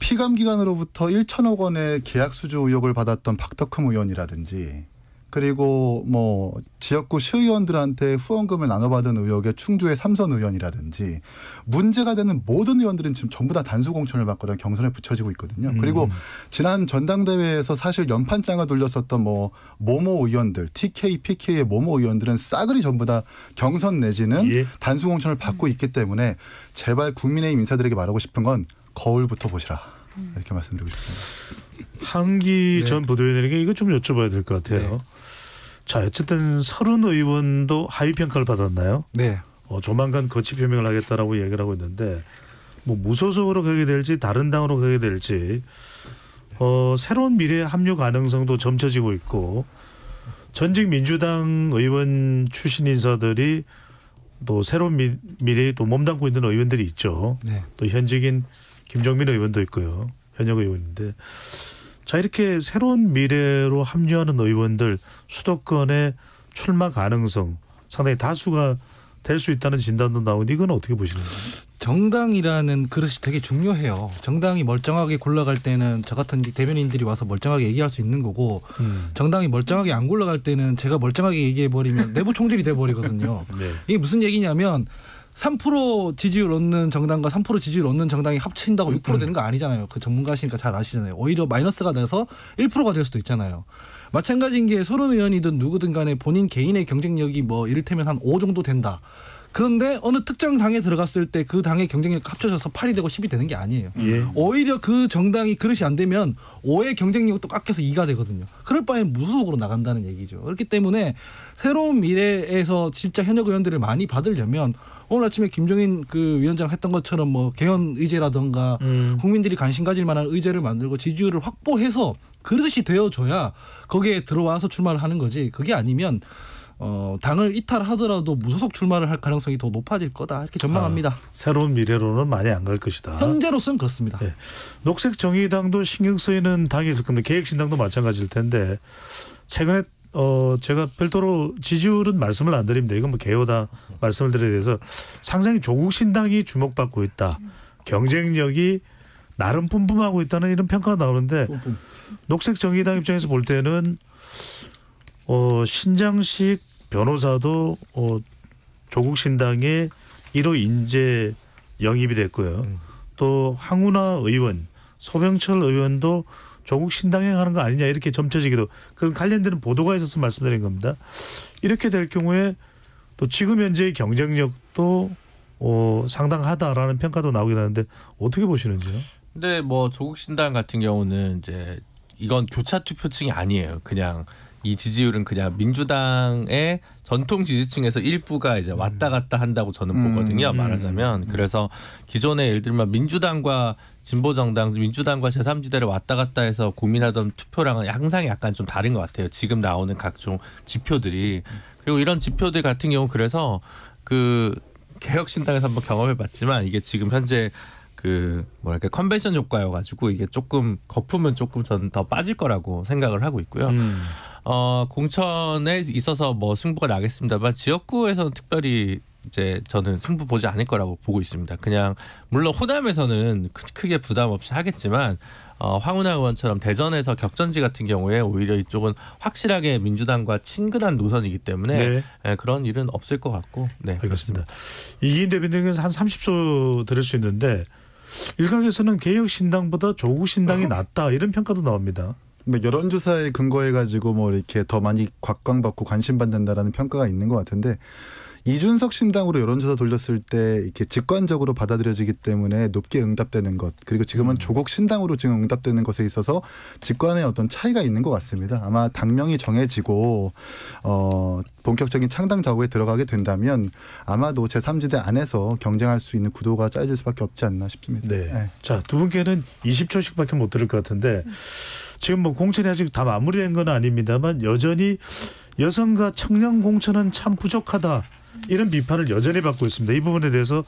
피감 기관으로부터 1천억 원의 계약 수주 의혹을 받았던 박덕흠 의원이라든지 그리고 뭐 지역구 시의원들한테 후원금을 나눠받은 의혹의 충주의 삼선 의원이라든지 문제가 되는 모든 의원들은 지금 전부 다 단수 공천을 받거나 경선에 붙여지고 있거든요. 그리고 지난 전당대회에서 사실 연판장을 돌렸었던 뭐 모모 의원들, TK, PK의 모모 의원들은 싸그리 전부 다 경선 내지는 예. 단수 공천을 받고 있기 때문에 제발 국민의힘 인사들에게 말하고 싶은 건 거울부터 보시라 이렇게 말씀드리고 싶습니다. 한기 네. 전 부도의원에게 이거 좀 여쭤봐야 될 것 같아요. 자, 어쨌든 서른 의원도 하위 평가를 받았나요? 네. 어, 조만간 거취 표명을 하겠다라고 얘기를 하고 있는데 뭐 무소속으로 가게 될지 다른 당으로 가게 될지 어, 새로운 미래 합류 가능성도 점쳐지고 있고 전직 민주당 의원 출신 인사들이 또 새로운 미, 미래에 또 몸담고 있는 의원들이 있죠. 네. 또 현직인 김정민 의원도 있고요. 현역 의원인데 자 이렇게 새로운 미래로 합류하는 의원들 수도권의 출마 가능성 상당히 다수가 될 수 있다는 진단도 나오는데 이건 어떻게 보시는가요? 정당이라는 그릇이 되게 중요해요. 정당이 멀쩡하게 굴러갈 때는 저 같은 대변인들이 와서 멀쩡하게 얘기할 수 있는 거고 음. 정당이 멀쩡하게 안 굴러갈 때는 제가 멀쩡하게 얘기해 버리면 내부 총질이 돼 버리거든요. 네. 이게 무슨 얘기냐면 3% 지지율 얻는 정당과 3% 지지율 얻는 정당이 합친다고 6% 되는 거 아니잖아요. 그 전문가시니까 잘 아시잖아요. 오히려 마이너스가 돼서 1%가 될 수도 있잖아요. 마찬가지인 게 서른 의원이든 누구든 간에 본인 개인의 경쟁력이 뭐 이를테면 한 5 정도 된다. 그런데 어느 특정 당에 들어갔을 때 그 당의 경쟁력 합쳐져서 8이 되고 10이 되는 게 아니에요. 예. 오히려 그 정당이 그릇이 안 되면 5의 경쟁력도 깎여서 2가 되거든요. 그럴 바엔 무소속으로 나간다는 얘기죠. 그렇기 때문에 새로운 미래에서 진짜 현역 의원들을 많이 받으려면 오늘 아침에 김종인 그 위원장 했던 것처럼 뭐 개헌 의제라든가 음. 국민들이 관심 가질 만한 의제를 만들고 지지율을 확보해서 그릇이 되어줘야 거기에 들어와서 출마를 하는 거지. 그게 아니면 어, 당을 이탈하더라도 무소속 출마를 할 가능성이 더 높아질 거다 이렇게 전망합니다. 새로운 미래로는 많이 안 갈 것이다. 현재로서는 그렇습니다. 네. 녹색 정의당도 신경 쓰이는 당이 있을 건데 계획신당도 마찬가지일 텐데 최근에 어 제가 별도로 지지율은 말씀을 안 드립니다. 이건 뭐 개요다 말씀을 드려야 돼서 상당히 조국 신당이 주목받고 있다. 경쟁력이 나름 뿜뿜하고 있다는 이런 평가가 나오는데 녹색 정의당 입장에서 볼 때는 어 신장식 변호사도 어 조국 신당의 1호 인재 영입이 됐고요. 또 황운하 의원, 소병철 의원도 조국 신당에 가는 거 아니냐 이렇게 점쳐지기도 그런 관련되는 보도가 있어서 말씀드린 겁니다. 이렇게 될 경우에 또 지금 현재의 경쟁력도 어, 상당하다라는 평가도 나오긴 하는데 어떻게 보시는지요? 근데 뭐 조국 신당 같은 경우는 이제 이건 교차 투표층이 아니에요. 그냥 이 지지율은 그냥 민주당의 전통 지지층에서 일부가 이제 왔다 갔다 한다고 저는 음, 보거든요. 음. 말하자면 그래서 기존에 예를 들면 민주당과 진보 정당, 민주당과 제3지대를 왔다 갔다 해서 고민하던 투표랑은 항상 약간 좀 다른 것 같아요. 지금 나오는 각종 지표들이 그리고 이런 지표들 같은 경우 그래서 그 개혁신당에서 한번 경험해봤지만 이게 지금 현재 그 뭐랄까 컨벤션 효과여 가지고 이게 조금 거품은 조금 저는 더 빠질 거라고 생각을 하고 있고요. 음. 어 공천에 있어서 뭐 승부가 나겠습니다만 지역구에서는 특별히 이제 저는 승부 보지 않을 거라고 보고 있습니다. 그냥 물론 호남에서는 크- 크게 부담 없이 하겠지만 어, 황운하 의원처럼 대전에서 격전지 같은 경우에 오히려 이쪽은 확실하게 민주당과 친근한 노선이기 때문에 네. 예, 그런 일은 없을 것 같고 네 알겠습니다. 이기인 대변인은 한 30초 들을 수 있는데 일각에서는 개혁신당보다 조국신당이 낫다 이런 평가도 나옵니다. 뭐 여론조사에 근거해 가지고 뭐 이렇게 더 많이 곽광받고 관심 받는다라는 평가가 있는 것 같은데 이준석 신당으로 여론조사 돌렸을 때 이렇게 직관적으로 받아들여지기 때문에 높게 응답되는 것 그리고 지금은 조국 신당으로 지금 응답되는 것에 있어서 직관의 어떤 차이가 있는 것 같습니다. 아마 당명이 정해지고 어 본격적인 창당 작업에 들어가게 된다면 아마도 제3지대 안에서 경쟁할 수 있는 구도가 짜여질 수밖에 없지 않나 싶습니다. 네. 자, 두 분께는 20초씩밖에 못 들을 것 같은데 지금 뭐 공천이 아직 다 마무리된 건 아닙니다만 여전히 여성과 청년 공천은 참 부족하다. 이런 비판을 여전히 받고 있습니다. 이 부분에 대해서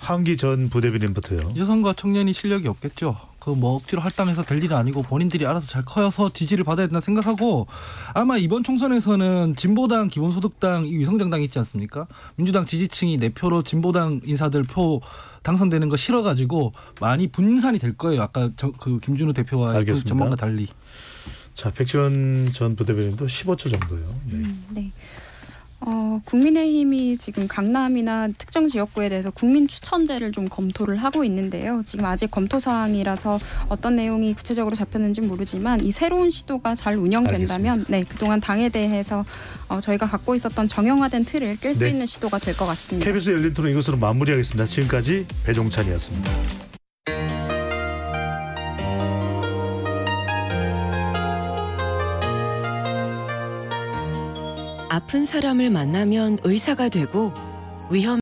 한기 전 부대변인부터요. 여성과 청년이 실력이 없겠죠. 그 뭐 억지로 할당해서 될 일이 아니고 본인들이 알아서 잘 커서 지지를 받아야 된다 생각하고 아마 이번 총선에서는 진보당, 기본소득당, 이 위성정당 있지 않습니까? 민주당 지지층이 내 표로 진보당 인사들 표 당선되는 거 싫어가지고 많이 분산이 될 거예요. 아까 저, 그 김준우 대표와 그 알겠습니다. 전망과 달리. 자, 백지원 전 부대변인도 15초 정도요. 네. 네. 어, 국민의힘이 지금 강남이나 특정 지역구에 대해서 국민 추천제를 좀 검토를 하고 있는데요. 지금 아직 검토 사항이라서 어떤 내용이 구체적으로 잡혔는지 모르지만 이 새로운 시도가 잘 운영된다면 네, 그동안 당에 대해서 어, 저희가 갖고 있었던 정형화된 틀을 깰수 네. 있는 시도가 될 것 같습니다. KBS 열린 토론 이것으로 마무리하겠습니다. 지금까지 배종찬이었습니다. 아픈 사람을 만나면 의사가 되고 위험